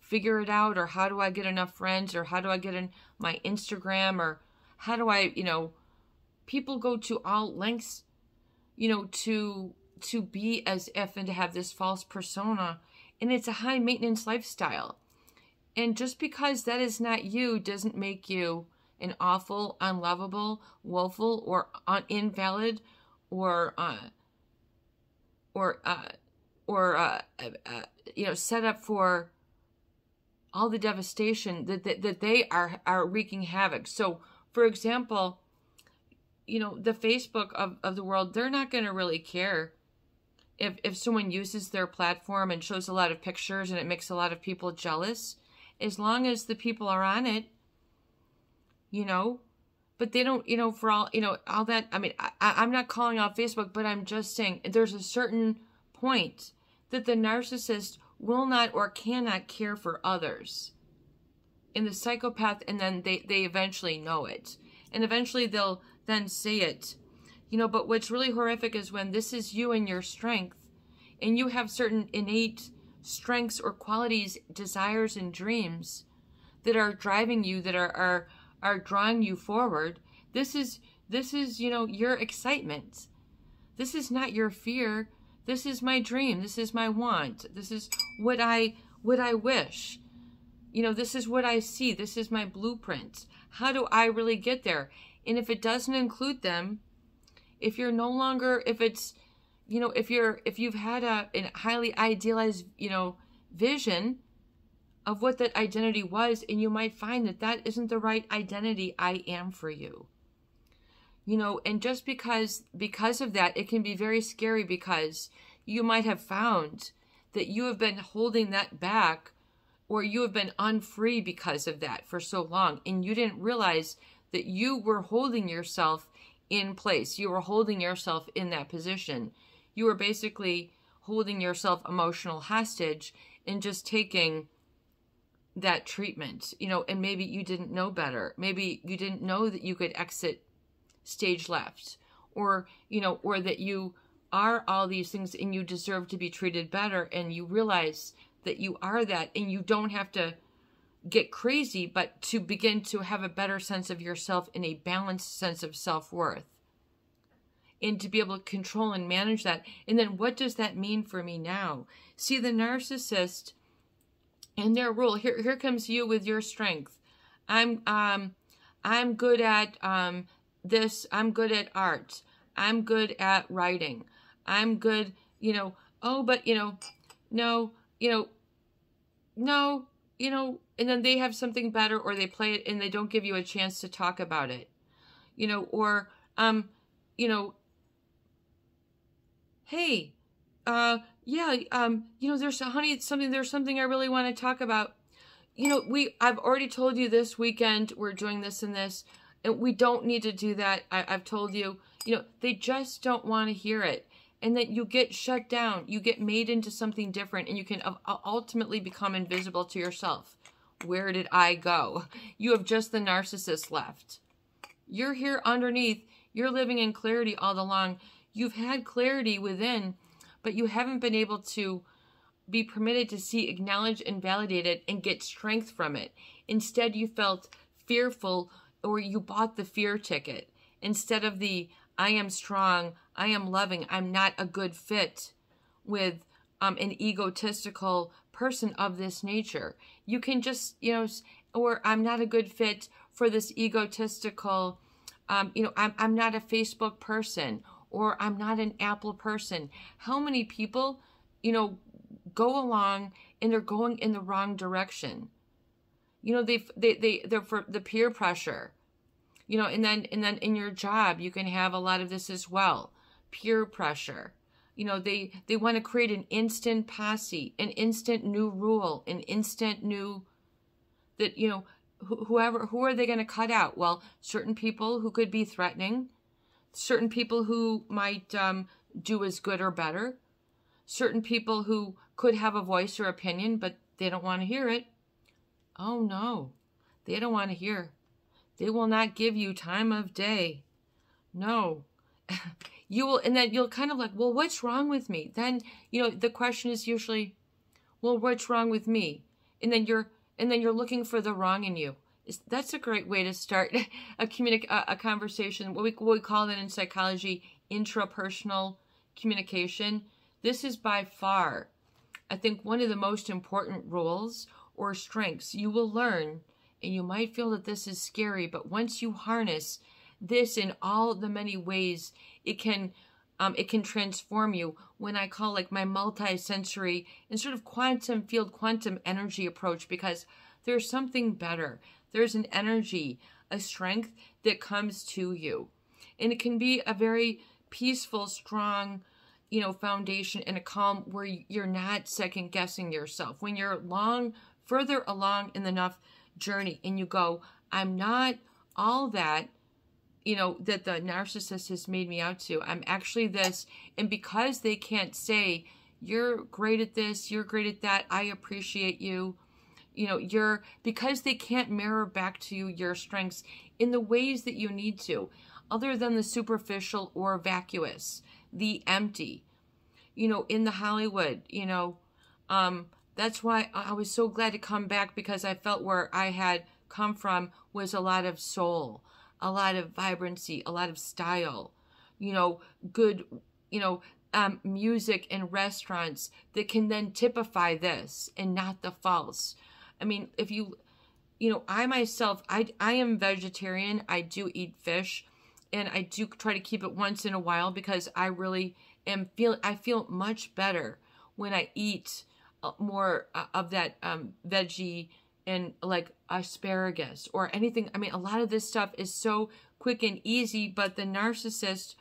figure it out or how do I get enough friends or how do I get in my Instagram or how do I, you know, people go to all lengths, you know, to to be as if and to have this false persona and it's a high maintenance lifestyle. And just because that is not you doesn't make you an awful, unlovable, woeful, or un- invalid, or uh, or uh, or uh, uh, you know set up for all the devastation that, that that they are are wreaking havoc. So, for example, you know the Facebook of, of the world, they're not going to really care if if someone uses their platform and shows a lot of pictures and it makes a lot of people jealous, as long as the people are on it, you know, but they don't you know for all you know all that i mean I, i'm not calling out facebook but i'm just saying there's a certain point that the narcissist will not or cannot care for others in the psychopath and then they they eventually know it and eventually they'll then say it you know but what's really horrific is when this is you and your strength and you have certain innate strengths or qualities, desires and dreams that are driving you, that are are are drawing you forward. This is this is, you know, your excitement. This is not your fear. This is my dream. This is my want. This is what I what I wish. You know, this is what I see. This is my blueprint. How do I really get there? And if it doesn't include them, if you're no longer if it's you know, if you're if you've had a, a highly idealized, you know, vision of what that identity was and you might find that that isn't the right identity I am for you you know and just because because of that it can be very scary because you might have found that you have been holding that back or you have been unfree because of that for so long and you didn't realize that you were holding yourself in place. You were holding yourself in that position. You were basically holding yourself emotional hostage and just taking that treatment you know and maybe you didn't know better. Maybe you didn't know that you could exit stage left or you know or that you are all these things and you deserve to be treated better and you realize that you are that and you don't have to get crazy but to begin to have a better sense of yourself and a balanced sense of self-worth. And to be able to control and manage that. And then what does that mean for me now? See the narcissist and their rule here here comes you with your strength. I'm um i'm good at um this i'm good at art. I'm good at writing. I'm good you know oh but you know no you know no you know and then they have something better or they play it and they don't give you a chance to talk about it. You know or um you know hey uh yeah um you know there's honey something there's something i really want to talk about. You know we i've already told you this weekend we're doing this and this and we don't need to do that. I, I've told you, you know, they just don't want to hear it. And that you get shut down, you get made into something different, and you can ultimately become invisible to yourself. Where did I go? You have just the narcissist left. You're here underneath. You're living in clarity all along. You've had clarity within, but you haven't been able to be permitted to see, acknowledge, and validate it and get strength from it. Instead, you felt fearful or you bought the fear ticket instead of the I am strong, I am loving, I'm not a good fit with um, an egotistical person of this nature. You can just, you know, or I'm not a good fit for this egotistical, um, you know, I'm, I'm not a Facebook person or I'm not an Apple person. How many people, you know, go along and they're going in the wrong direction? You know, they they they they're for the peer pressure. You know and then and then in your job you can have a lot of this as well. Peer pressure. You know they they want to create an instant posse an instant new rule an instant new that you know wh- whoever who are they going to cut out? Well certain people who could be threatening certain people who might um, do as good or better certain people who could have a voice or opinion but they don't want to hear it oh no they don't want to hear they will not give you time of day. No. you will, and then you'll kind of like, well, what's wrong with me? Then, you know, the question is usually, well, what's wrong with me? And then you're, and then you're looking for the wrong in you. That's a great way to start a communic a, a conversation. What we, what we call that in psychology, intrapersonal communication. This is by far, I think, one of the most important rules or strengths you will learn and you might feel that this is scary, but once you harness this in all the many ways, it can um, it can transform you. When I call like my multi-sensory and sort of quantum field, quantum energy approach, because there's something better. There's an energy, a strength that comes to you, and it can be a very peaceful, strong, you know, foundation and a calm where you're not second guessing yourself. When you're long, further along in the enough journey and you go, I'm not all that, you know, that the narcissist has made me out to. I'm actually this. And because they can't say, you're great at this, you're great at that, I appreciate you, you know, you're, because they can't mirror back to you your strengths in the ways that you need to, other than the superficial or vacuous, the empty. you know, in the Hollywood, you know. Um, that's why I was so glad to come back because I felt where I had come from was a lot of soul, a lot of vibrancy, a lot of style, you know, good, you know, um, music and restaurants that can then typify this and not the false. I mean, if you, you know, I myself, I, I am vegetarian. I do eat fish and I do try to keep it once in a while because I really am feel, I feel much better when I eat more uh, of that um, veggie and like asparagus or anything. I mean, a lot of this stuff is so quick and easy, but the narcissist,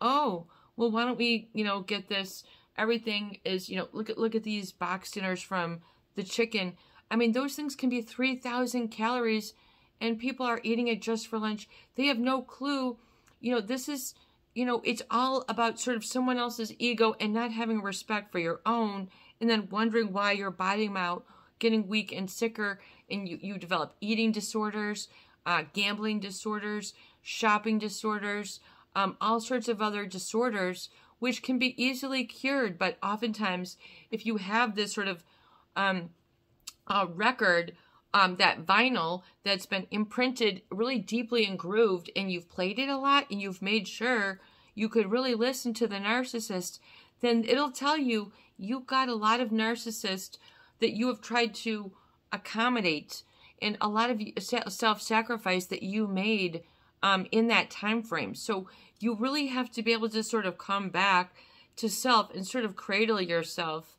oh, well, why don't we, you know, get this? Everything is, you know, look at look at these box dinners from the chicken. I mean, those things can be 3,000 calories and people are eating it just for lunch. They have no clue. You know, this is, you know, it's all about sort of someone else's ego and not having respect for your own and then wondering why you're biting out, getting weak and sicker, and you, you develop eating disorders, uh, gambling disorders, shopping disorders, um, all sorts of other disorders, which can be easily cured. But oftentimes, if you have this sort of um, uh, record, um, that vinyl that's been imprinted really deeply and grooved, and you've played it a lot, and you've made sure you could really listen to the narcissist, then it'll tell you you've got a lot of narcissists that you have tried to accommodate and a lot of self-sacrifice that you made um, in that time frame. So you really have to be able to sort of come back to self and sort of cradle yourself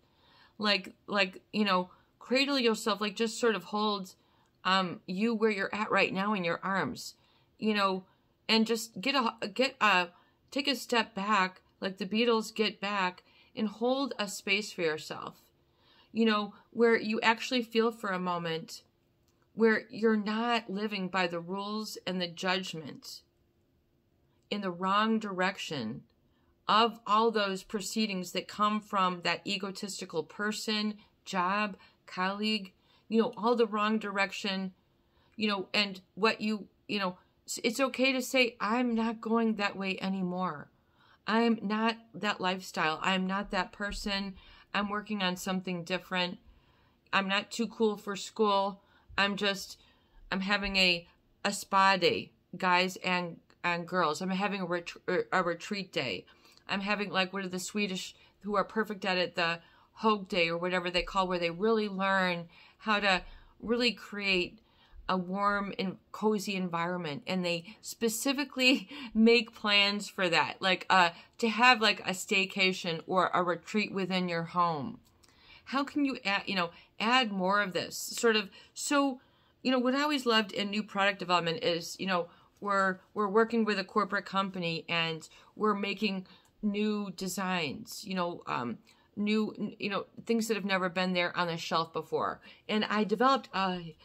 like like you know cradle yourself like just sort of hold um you where you're at right now in your arms you know and just get a get a take a step back like the beatles get back and hold a space for yourself. You know, where you actually feel for a moment where you're not living by the rules and the judgment in the wrong direction of all those proceedings that come from that egotistical person, job, colleague, you know, all the wrong direction, you know, and what you, you know, it's okay to say, I'm not going that way anymore. I'm not that lifestyle. I'm not that person. I'm working on something different. I'm not too cool for school. I'm just, I'm having a, a spa day, guys and, and girls. I'm having a, ret- er, a retreat day. I'm having like, what are the Swedish who are perfect at it, the Hygge Day or whatever they call, where they really learn how to really create a warm and cozy environment. And they specifically make plans for that like uh to have like a staycation or a retreat within your home. How can you add you know add more of this? Sort of so you know what i always loved in new product development is you know we're we're working with a corporate company and we're making new designs you know um new you know things that have never been there on the shelf before and i developed a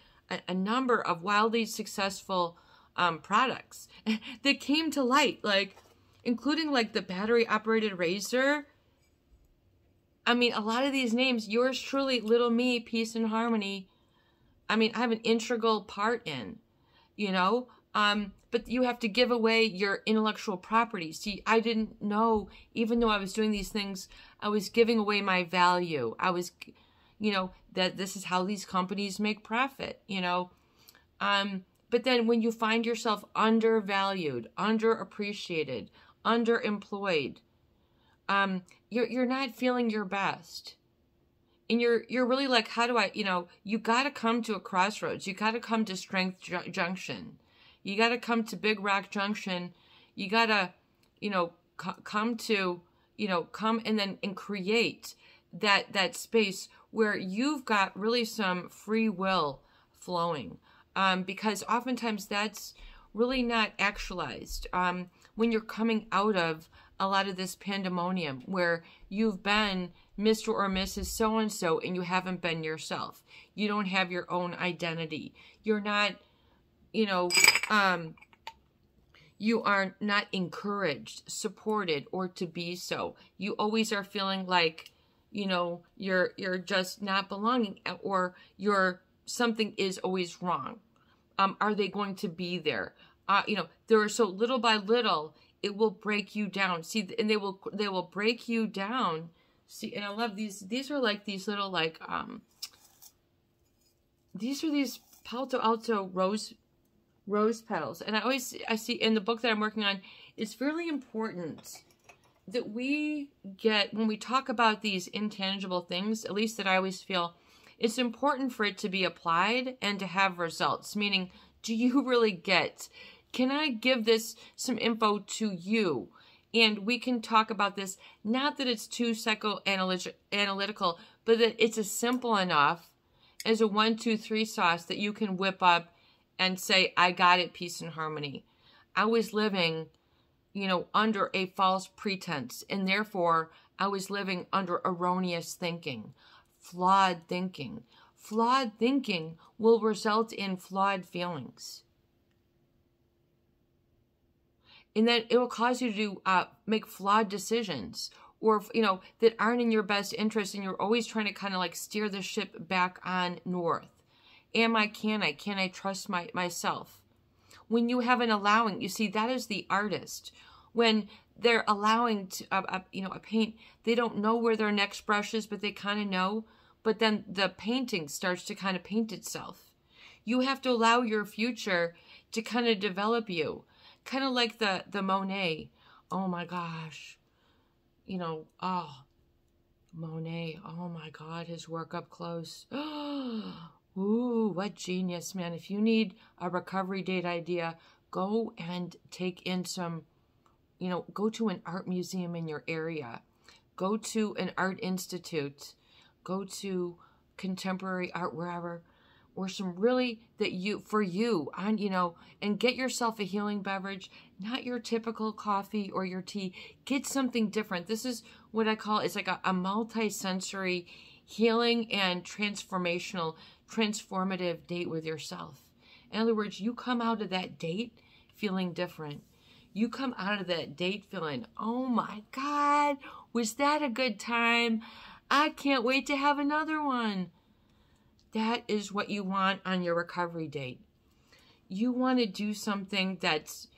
a, number of wildly successful um, products that came to light, like including like the battery operated razor. I mean, a lot of these names, yours truly, Little Me, Peace and Harmony. I mean, I have an integral part in, you know. Um, but you have to give away your intellectual property. See, I didn't know, even though I was doing these things, I was giving away my value. I was you know, that this is how these companies make profit, you know. Um, but then when you find yourself undervalued, underappreciated, underemployed, um, you're you're not feeling your best. And you're you're really like, how do I, you know, you got to come to a crossroads. You got to come to Strength Junction. You got to come to Big Rock Junction. You got to, you know, come to, you know, come and then and create that that space where you've got really some free will flowing um, because oftentimes that's really not actualized um, when you're coming out of a lot of this pandemonium where you've been Mr. or Mrs. So and so and you haven't been yourself. You don't have your own identity. You're not, you know, um, you are not encouraged, supported, or to be so. You always are feeling like you know you're you're just not belonging or you're something is always wrong um are they going to be there uh you know there are so little by little it will break you down see and they will they will break you down See, and I love these. These are like these little like, um, these are these Palo Alto rose, rose petals. And I always, I see in the book that I'm working on, it's really important that we get, when we talk about these intangible things, at least that I always feel, it's important for it to be applied and to have results. Meaning, do you really get, can I give this some info to you? And we can talk about this, not that it's too psychoanalytical, but that it's a simple enough as a one, two, three sauce that you can whip up and say, I got it, peace and harmony. I was living, you know, under a false pretense, and therefore I was living under erroneous thinking, flawed thinking. Flawed thinking will result in flawed feelings. and then it will cause you to uh, make flawed decisions or you know that aren't in your best interest and you're always trying to kind of like steer the ship back on north am i can i? Can i trust my myself? When you have an allowing you see that is the artist. When they're allowing to uh, uh, you know a paint they don't know where their next brush is but they kind of know. But then the painting starts to kind of paint itself. You have to allow your future to kind of develop you. Kind of like the the Monet. Oh my gosh, you know, oh Monet. Oh my God, his work up close. Ooh, what genius, man! If you need a recovery date idea, go and take in some. You know, go to an art museum in your area. Go to an art institute. Go to contemporary art wherever or some really that you for you on you know and get yourself a healing beverage not your typical coffee or your tea get something different this is what i call it's like a, a multi-sensory healing and transformational transformative date with yourself in other words you come out of that date feeling different you come out of that date feeling oh my god was that a good time i can't wait to have another one that is what you want on your recovery date. You want to do something that's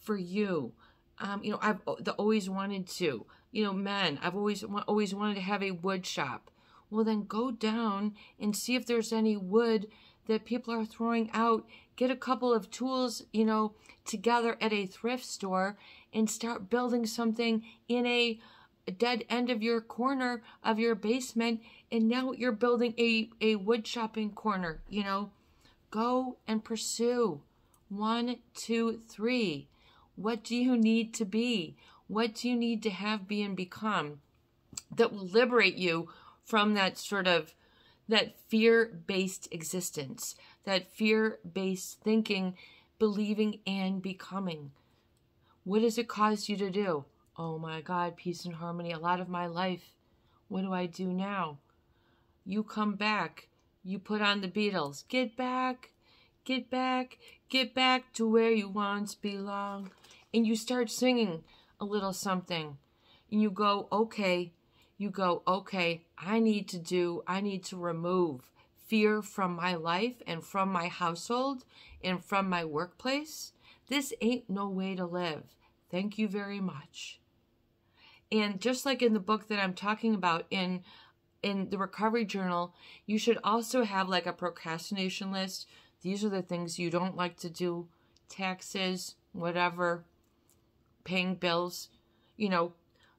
for you. Um, you know, I've always wanted to. You know, men, I've always always wanted to have a wood shop. Well, then go down and see if there's any wood that people are throwing out. Get a couple of tools, you know, together at a thrift store and start building something in a dead end of your corner of your basement and now you're building a, a wood shopping corner, you know. Go and pursue. One, two, three. What do you need to be? What do you need to have, be, and become that will liberate you from that sort of that fear-based existence, that fear-based thinking, believing, and becoming? What does it cause you to do? Oh my God, peace and harmony, a lot of my life. What do I do now? You come back. You put on the Beatles. Get back, get back, get back to where you once belong. And you start singing a little something. And you go, okay. You go, okay, I need to do, I need to remove fear from my life and from my household and from my workplace. This ain't no way to live. Thank you very much. And just like in the book that I'm talking about in in the recovery journal, you should also have like a procrastination list. These are the things you don't like to do, taxes, whatever, paying bills, you know,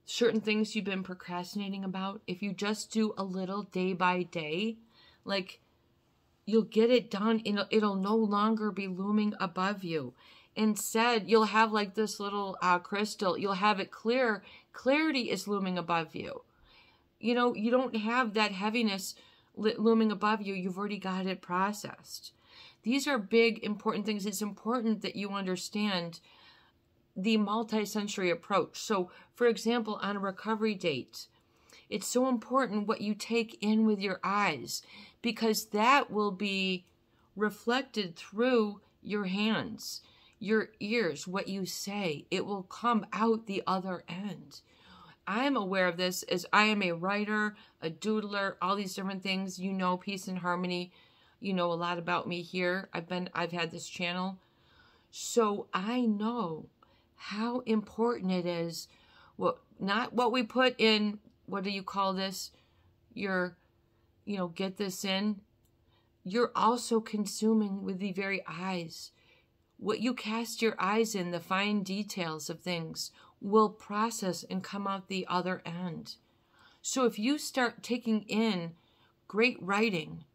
certain things you've been procrastinating about. If you just do a little day by day, like you'll get it done and it'll no longer be looming above you. Instead, you'll have like this little uh, crystal, you'll have it clear Clarity is looming above you. You know, you don't have that heaviness looming above you. You've already got it processed. These are big, important things. It's important that you understand the multi-sensory approach. So, for example, on a recovery date, it's so important what you take in with your eyes because that will be reflected through your hands your ears, what you say. It will come out the other end. I'm aware of this as I am a writer, a doodler, all these different things. You know, peace and harmony. You know a lot about me here. I've been, I've had this channel. So I know how important it is. What, not what we put in what do you call this? Your, you know, get this in. You're also consuming with the very eyes. What you cast your eyes in, the fine details of things, will process and come out the other end. So if you start taking in great writing,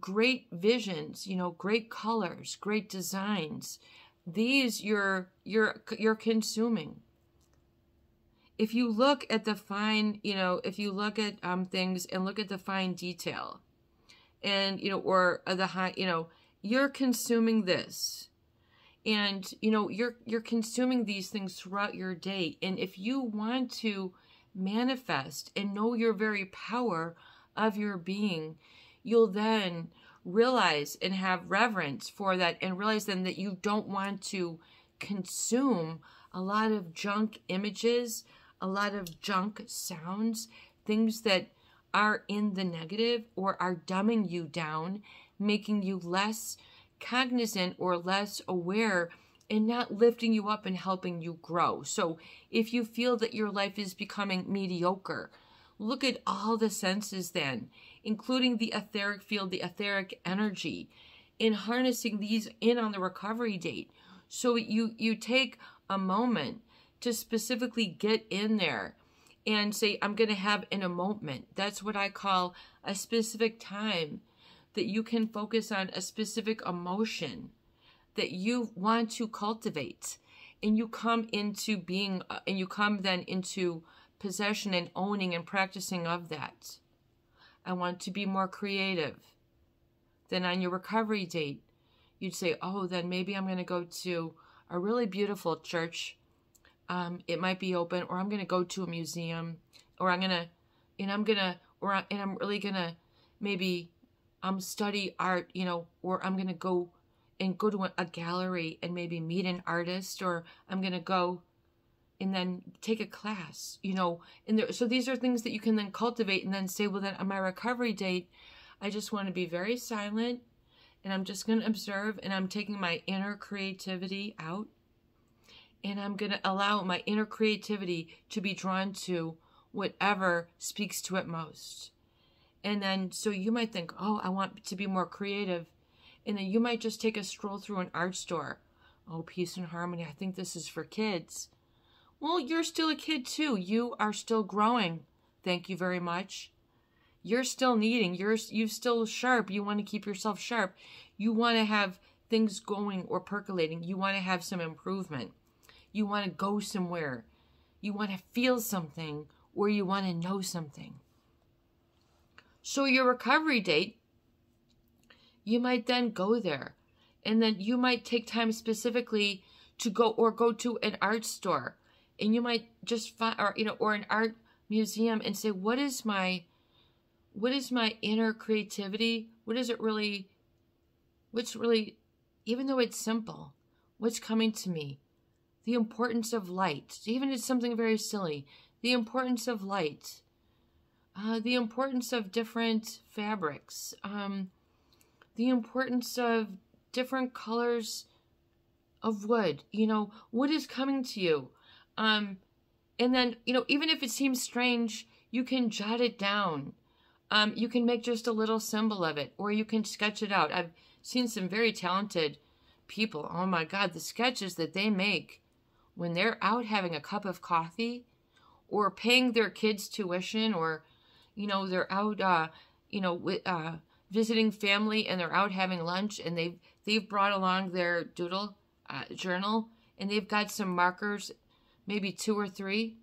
great visions, you know, great colors, great designs, these you're you're you're consuming. If you look at the fine, you know, if you look at um things and look at the fine detail, and you know, or the high, you know, you're consuming this and you know you're you're consuming these things throughout your day and if you want to manifest and know your very power of your being you'll then realize and have reverence for that and realize then that you don't want to consume a lot of junk images a lot of junk sounds things that are in the negative or are dumbing you down making you less cognizant or less aware and not lifting you up and helping you grow. So if you feel that your life is becoming mediocre, look at all the senses then, including the etheric field, the etheric energy, in harnessing these in on the recovery date. So you you take a moment to specifically get in there and say, I'm going to have an moment. That's what I call a specific time that you can focus on a specific emotion that you want to cultivate and you come into being uh, and you come then into possession and owning and practicing of that i want to be more creative. Then on your recovery date you'd say oh then maybe i'm going to go to a really beautiful church. Um, it might be open or i'm going to go to a museum or i'm going to and i'm going to or and i'm really going to maybe um study art, you know, or I'm gonna go and go to a gallery and maybe meet an artist, or I'm gonna go and then take a class, you know. And there, so these are things that you can then cultivate and then say, well, then on my recovery date, I just want to be very silent and I'm just going to observe and I'm taking my inner creativity out and I'm going to allow my inner creativity to be drawn to whatever speaks to it most. And then, so you might think, oh, I want to be more creative. And then you might just take a stroll through an art store. Oh, peace and harmony. I think this is for kids. Well, you're still a kid too. You are still growing. Thank you very much. You're still needing. You're you still sharp. You want to keep yourself sharp. You want to have things going or percolating. You want to have some improvement. You want to go somewhere. You want to feel something or you want to know something. So your recovery date, you might then go there. And then you might take time specifically to go or go to an art store. And you might just find or you know, or an art museum and say, what is my what is my inner creativity? What is it really what's really even though it's simple, what's coming to me? The importance of light. Even it's something very silly. The importance of light uh, the importance of different fabrics, um, the importance of different colors of wood. You know, wood is coming to you. Um, and then, you know, even if it seems strange, you can jot it down. Um, you can make just a little symbol of it, or you can sketch it out. I've seen some very talented people. Oh my God, the sketches that they make when they're out having a cup of coffee or paying their kids' tuition or you know, they're out, uh, you know, with, uh, visiting family and they're out having lunch and they've, they've brought along their doodle uh, journal and they've got some markers, maybe two or three.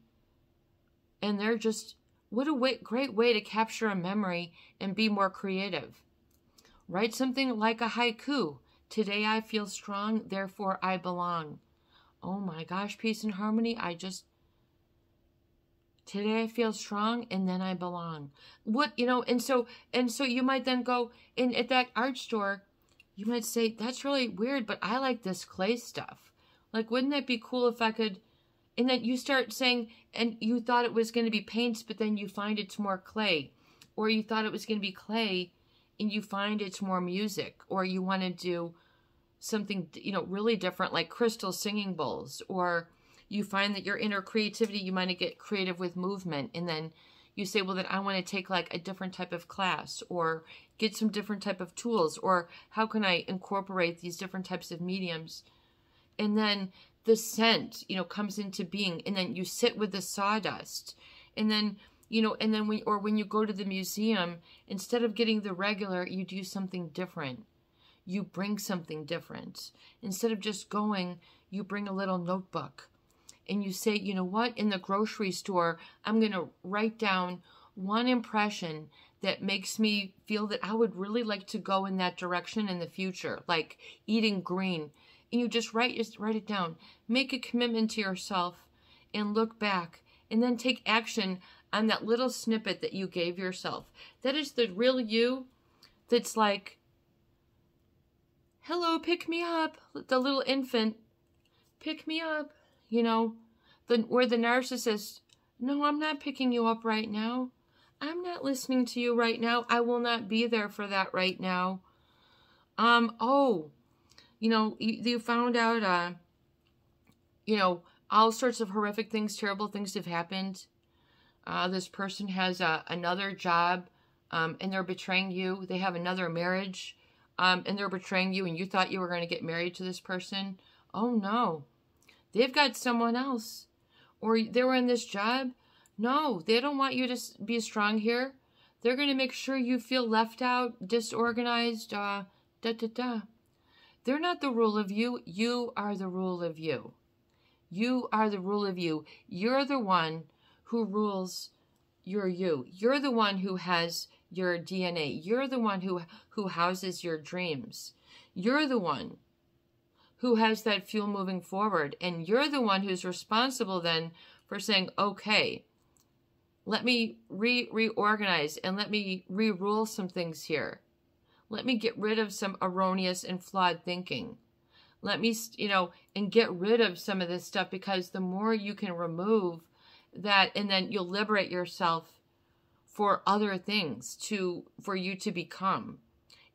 And they're just, what a great way to capture a memory and be more creative. Write something like a haiku. Today I feel strong, therefore I belong. Oh my gosh, peace and harmony. I just today i feel strong and then i belong what you know and so and so you might then go in at that art store you might say that's really weird but i like this clay stuff like wouldn't that be cool if i could and then you start saying and you thought it was going to be paints but then you find it's more clay or you thought it was going to be clay and you find it's more music or you want to do something you know really different like crystal singing bowls or you find that your inner creativity, you might get creative with movement. And then you say, well, then I want to take like a different type of class or get some different type of tools or how can I incorporate these different types of mediums? And then the scent, you know, comes into being. And then you sit with the sawdust. And then you know and then when or when you go to the museum instead of getting the regular you do something different you bring something different instead of just going you bring a little notebook and you say you know what in the grocery store i'm going to write down one impression that makes me feel that i would really like to go in that direction in the future like eating green and you just write just write it down make a commitment to yourself and look back and then take action on that little snippet that you gave yourself. That is the real you that's like, hello, pick me up. The little infant, pick me up. You know, the, where the narcissist, no, I'm not picking you up right now. I'm not listening to you right now. I will not be there for that right now. Um, oh, you know, you, you found out, uh, you know, all sorts of horrific things, terrible things have happened uh, this person has uh, another job um, and they're betraying you. They have another marriage um, and they're betraying you, and you thought you were going to get married to this person. Oh no, they've got someone else. Or they were in this job. No, they don't want you to be strong here. They're going to make sure you feel left out, disorganized, uh, da da da. They're not the rule of you. You are the rule of you. You are the rule of you. You're the one who rules your you. You're the one who has your DNA. You're the one who, who houses your dreams. You're the one who has that fuel moving forward. And you're the one who's responsible then for saying, okay, let me re reorganize and let me re-rule some things here. Let me get rid of some erroneous and flawed thinking. Let me, you know, and get rid of some of this stuff because the more you can remove that and then you'll liberate yourself for other things to for you to become.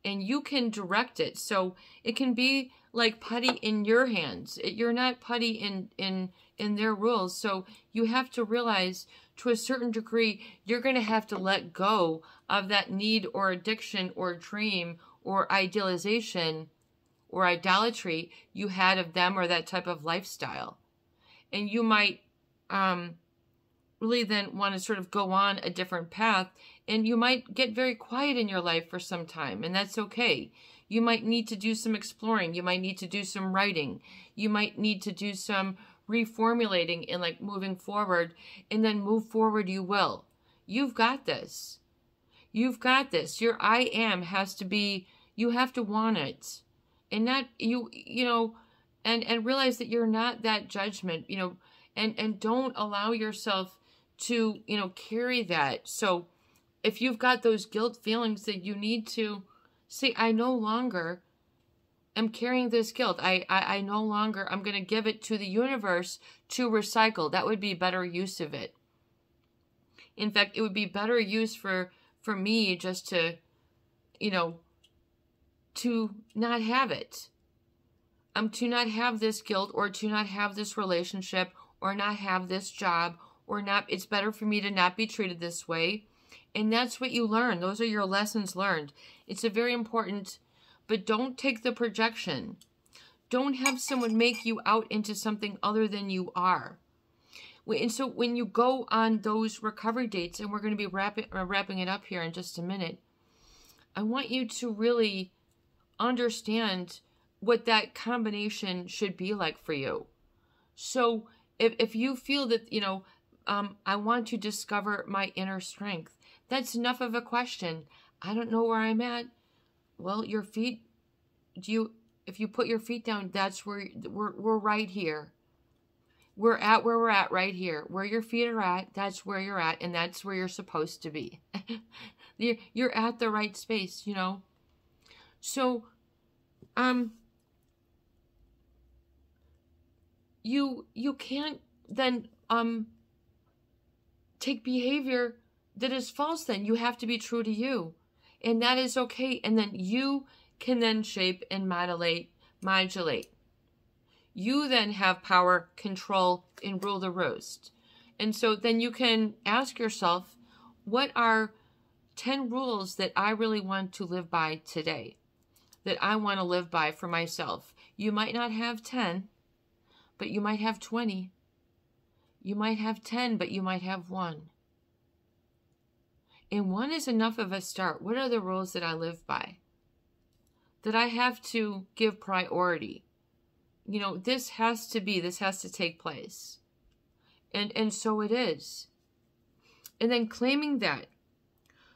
And you can direct it. So it can be like putty in your hands. You're not putty in in in their rules. So you have to realize to a certain degree you're going to have to let go of that need or addiction or dream or idealization or idolatry you had of them or that type of lifestyle. And you might um really then want to sort of go on a different path and you might get very quiet in your life for some time and that's okay. You might need to do some exploring. You might need to do some writing. You might need to do some reformulating and like moving forward and then move forward you will. You've got this. You've got this. Your i am has to be you have to want it. And not you you know and and realize that you're not that judgment you know and and don't allow yourself to, you know, carry that. So if you've got those guilt feelings that you need to say, I no longer am carrying this guilt. I, I, I no longer, I'm going to give it to the universe to recycle. That would be better use of it. In fact, it would be better use for, for me just to, you know, to not have it. Um, to not have this guilt or to not have this relationship or not have this job or not it's better for me to not be treated this way and that's what you learn those are your lessons learned it's a very important but don't take the projection don't have someone make you out into something other than you are and so when you go on those recovery dates and we're going to be wrapping, uh, wrapping it up here in just a minute i want you to really understand what that combination should be like for you so if, if you feel that you know um, I want to discover my inner strength. That's enough of a question. I don't know where I'm at. Well, your feet, do you, if you put your feet down, that's where we're, we're right here. We're at where we're at right here. Where your feet are at, that's where you're at, and that's where you're supposed to be. you're, you're at the right space, you know? So, um, you, you can't then, um, take behavior that is false then. You have to be true to you. And that is okay. And then you can then shape and modulate, modulate. you then have power, control, and rule the roast. And so then you can ask yourself, what are 10 rules that I really want to live by today? That I want to live by for myself. You might not have 10, but you might have 20. You might have 10, but you might have one. And one is enough of a start. What are the rules that I live by? That I have to give priority. You know, this has to be, this has to take place. And and so it is. And then claiming that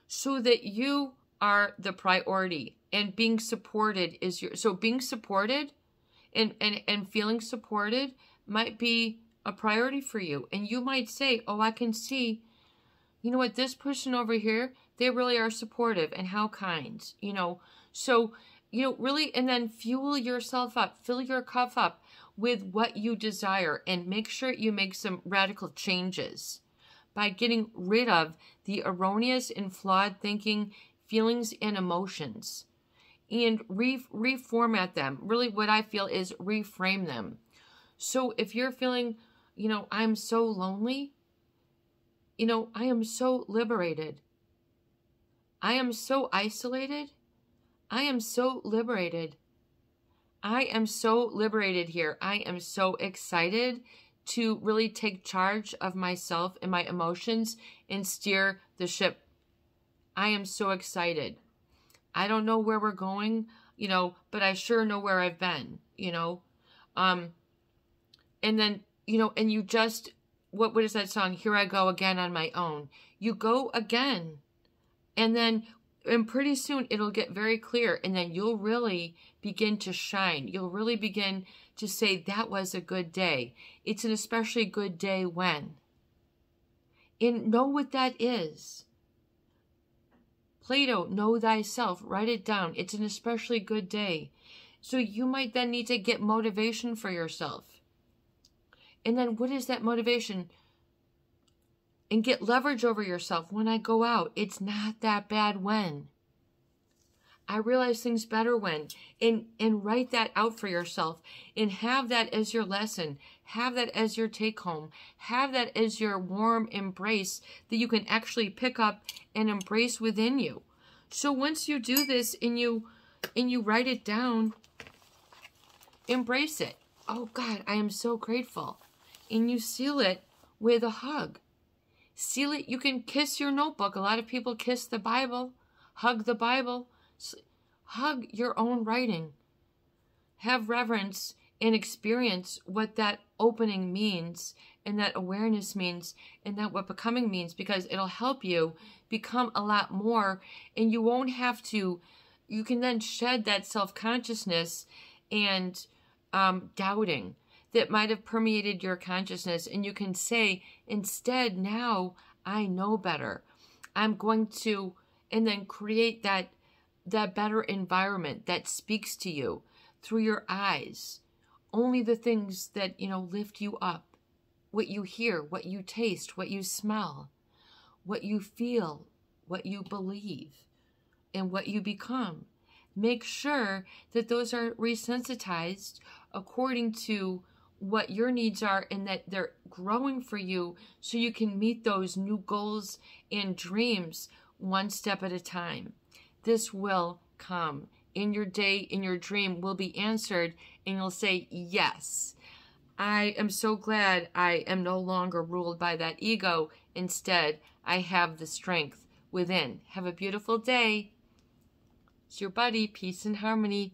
so that you are the priority and being supported is your so being supported and and and feeling supported might be a priority for you and you might say oh i can see you know what this person over here they really are supportive and how kind you know so you know really and then fuel yourself up fill your cup up with what you desire and make sure you make some radical changes by getting rid of the erroneous and flawed thinking, feelings, and emotions and re- reformat them. Really, what I feel is reframe them. So if you're feeling, you know, I'm so lonely, you know, I am so liberated. I am so isolated. I am so liberated. I am so liberated here. I am so excited to really take charge of myself and my emotions and steer the ship. I am so excited. I don't know where we're going, you know, but I sure know where I've been, you know. Um and then, you know, and you just what what is that song? Here I go again on my own. You go again. And then and pretty soon it'll get very clear and then you'll really begin to shine. You'll really begin to say that was a good day. It's an especially good day when. And know what that is. Plato know thyself. Write it down. It's an especially good day. So you might then need to get motivation for yourself and then what is that motivation and get leverage over yourself when I go out. It's not that bad when. I realize things better when and and write that out for yourself and have that as your lesson. Have that as your take home. Have that as your warm embrace that you can actually pick up and embrace within you. So once you do this and you and you write it down, embrace it. Oh God, I am so grateful. And you seal it with a hug. Seal it. You can kiss your notebook. A lot of people kiss the Bible, hug the Bible, hug your own writing. Have reverence and experience what that opening means and that awareness means and that what becoming means because it'll help you become a lot more and you won't have to you can then shed that self-consciousness and um, doubting that might have permeated your consciousness. And you can say, instead, now I know better. I'm going to, and then create that, that better environment that speaks to you through your eyes. Only the things that, you know, lift you up. What you hear, what you taste, what you smell, what you feel, what you believe, and what you become. Make sure that those are resensitized according to what your needs are and that they're growing for you so you can meet those new goals and dreams one step at a time. This will come. In your day, in your dream will be answered, and you'll say, Yes. I am so glad I am no longer ruled by that ego. Instead, I have the strength within. Have a beautiful day. It's your buddy, Peace and Harmony.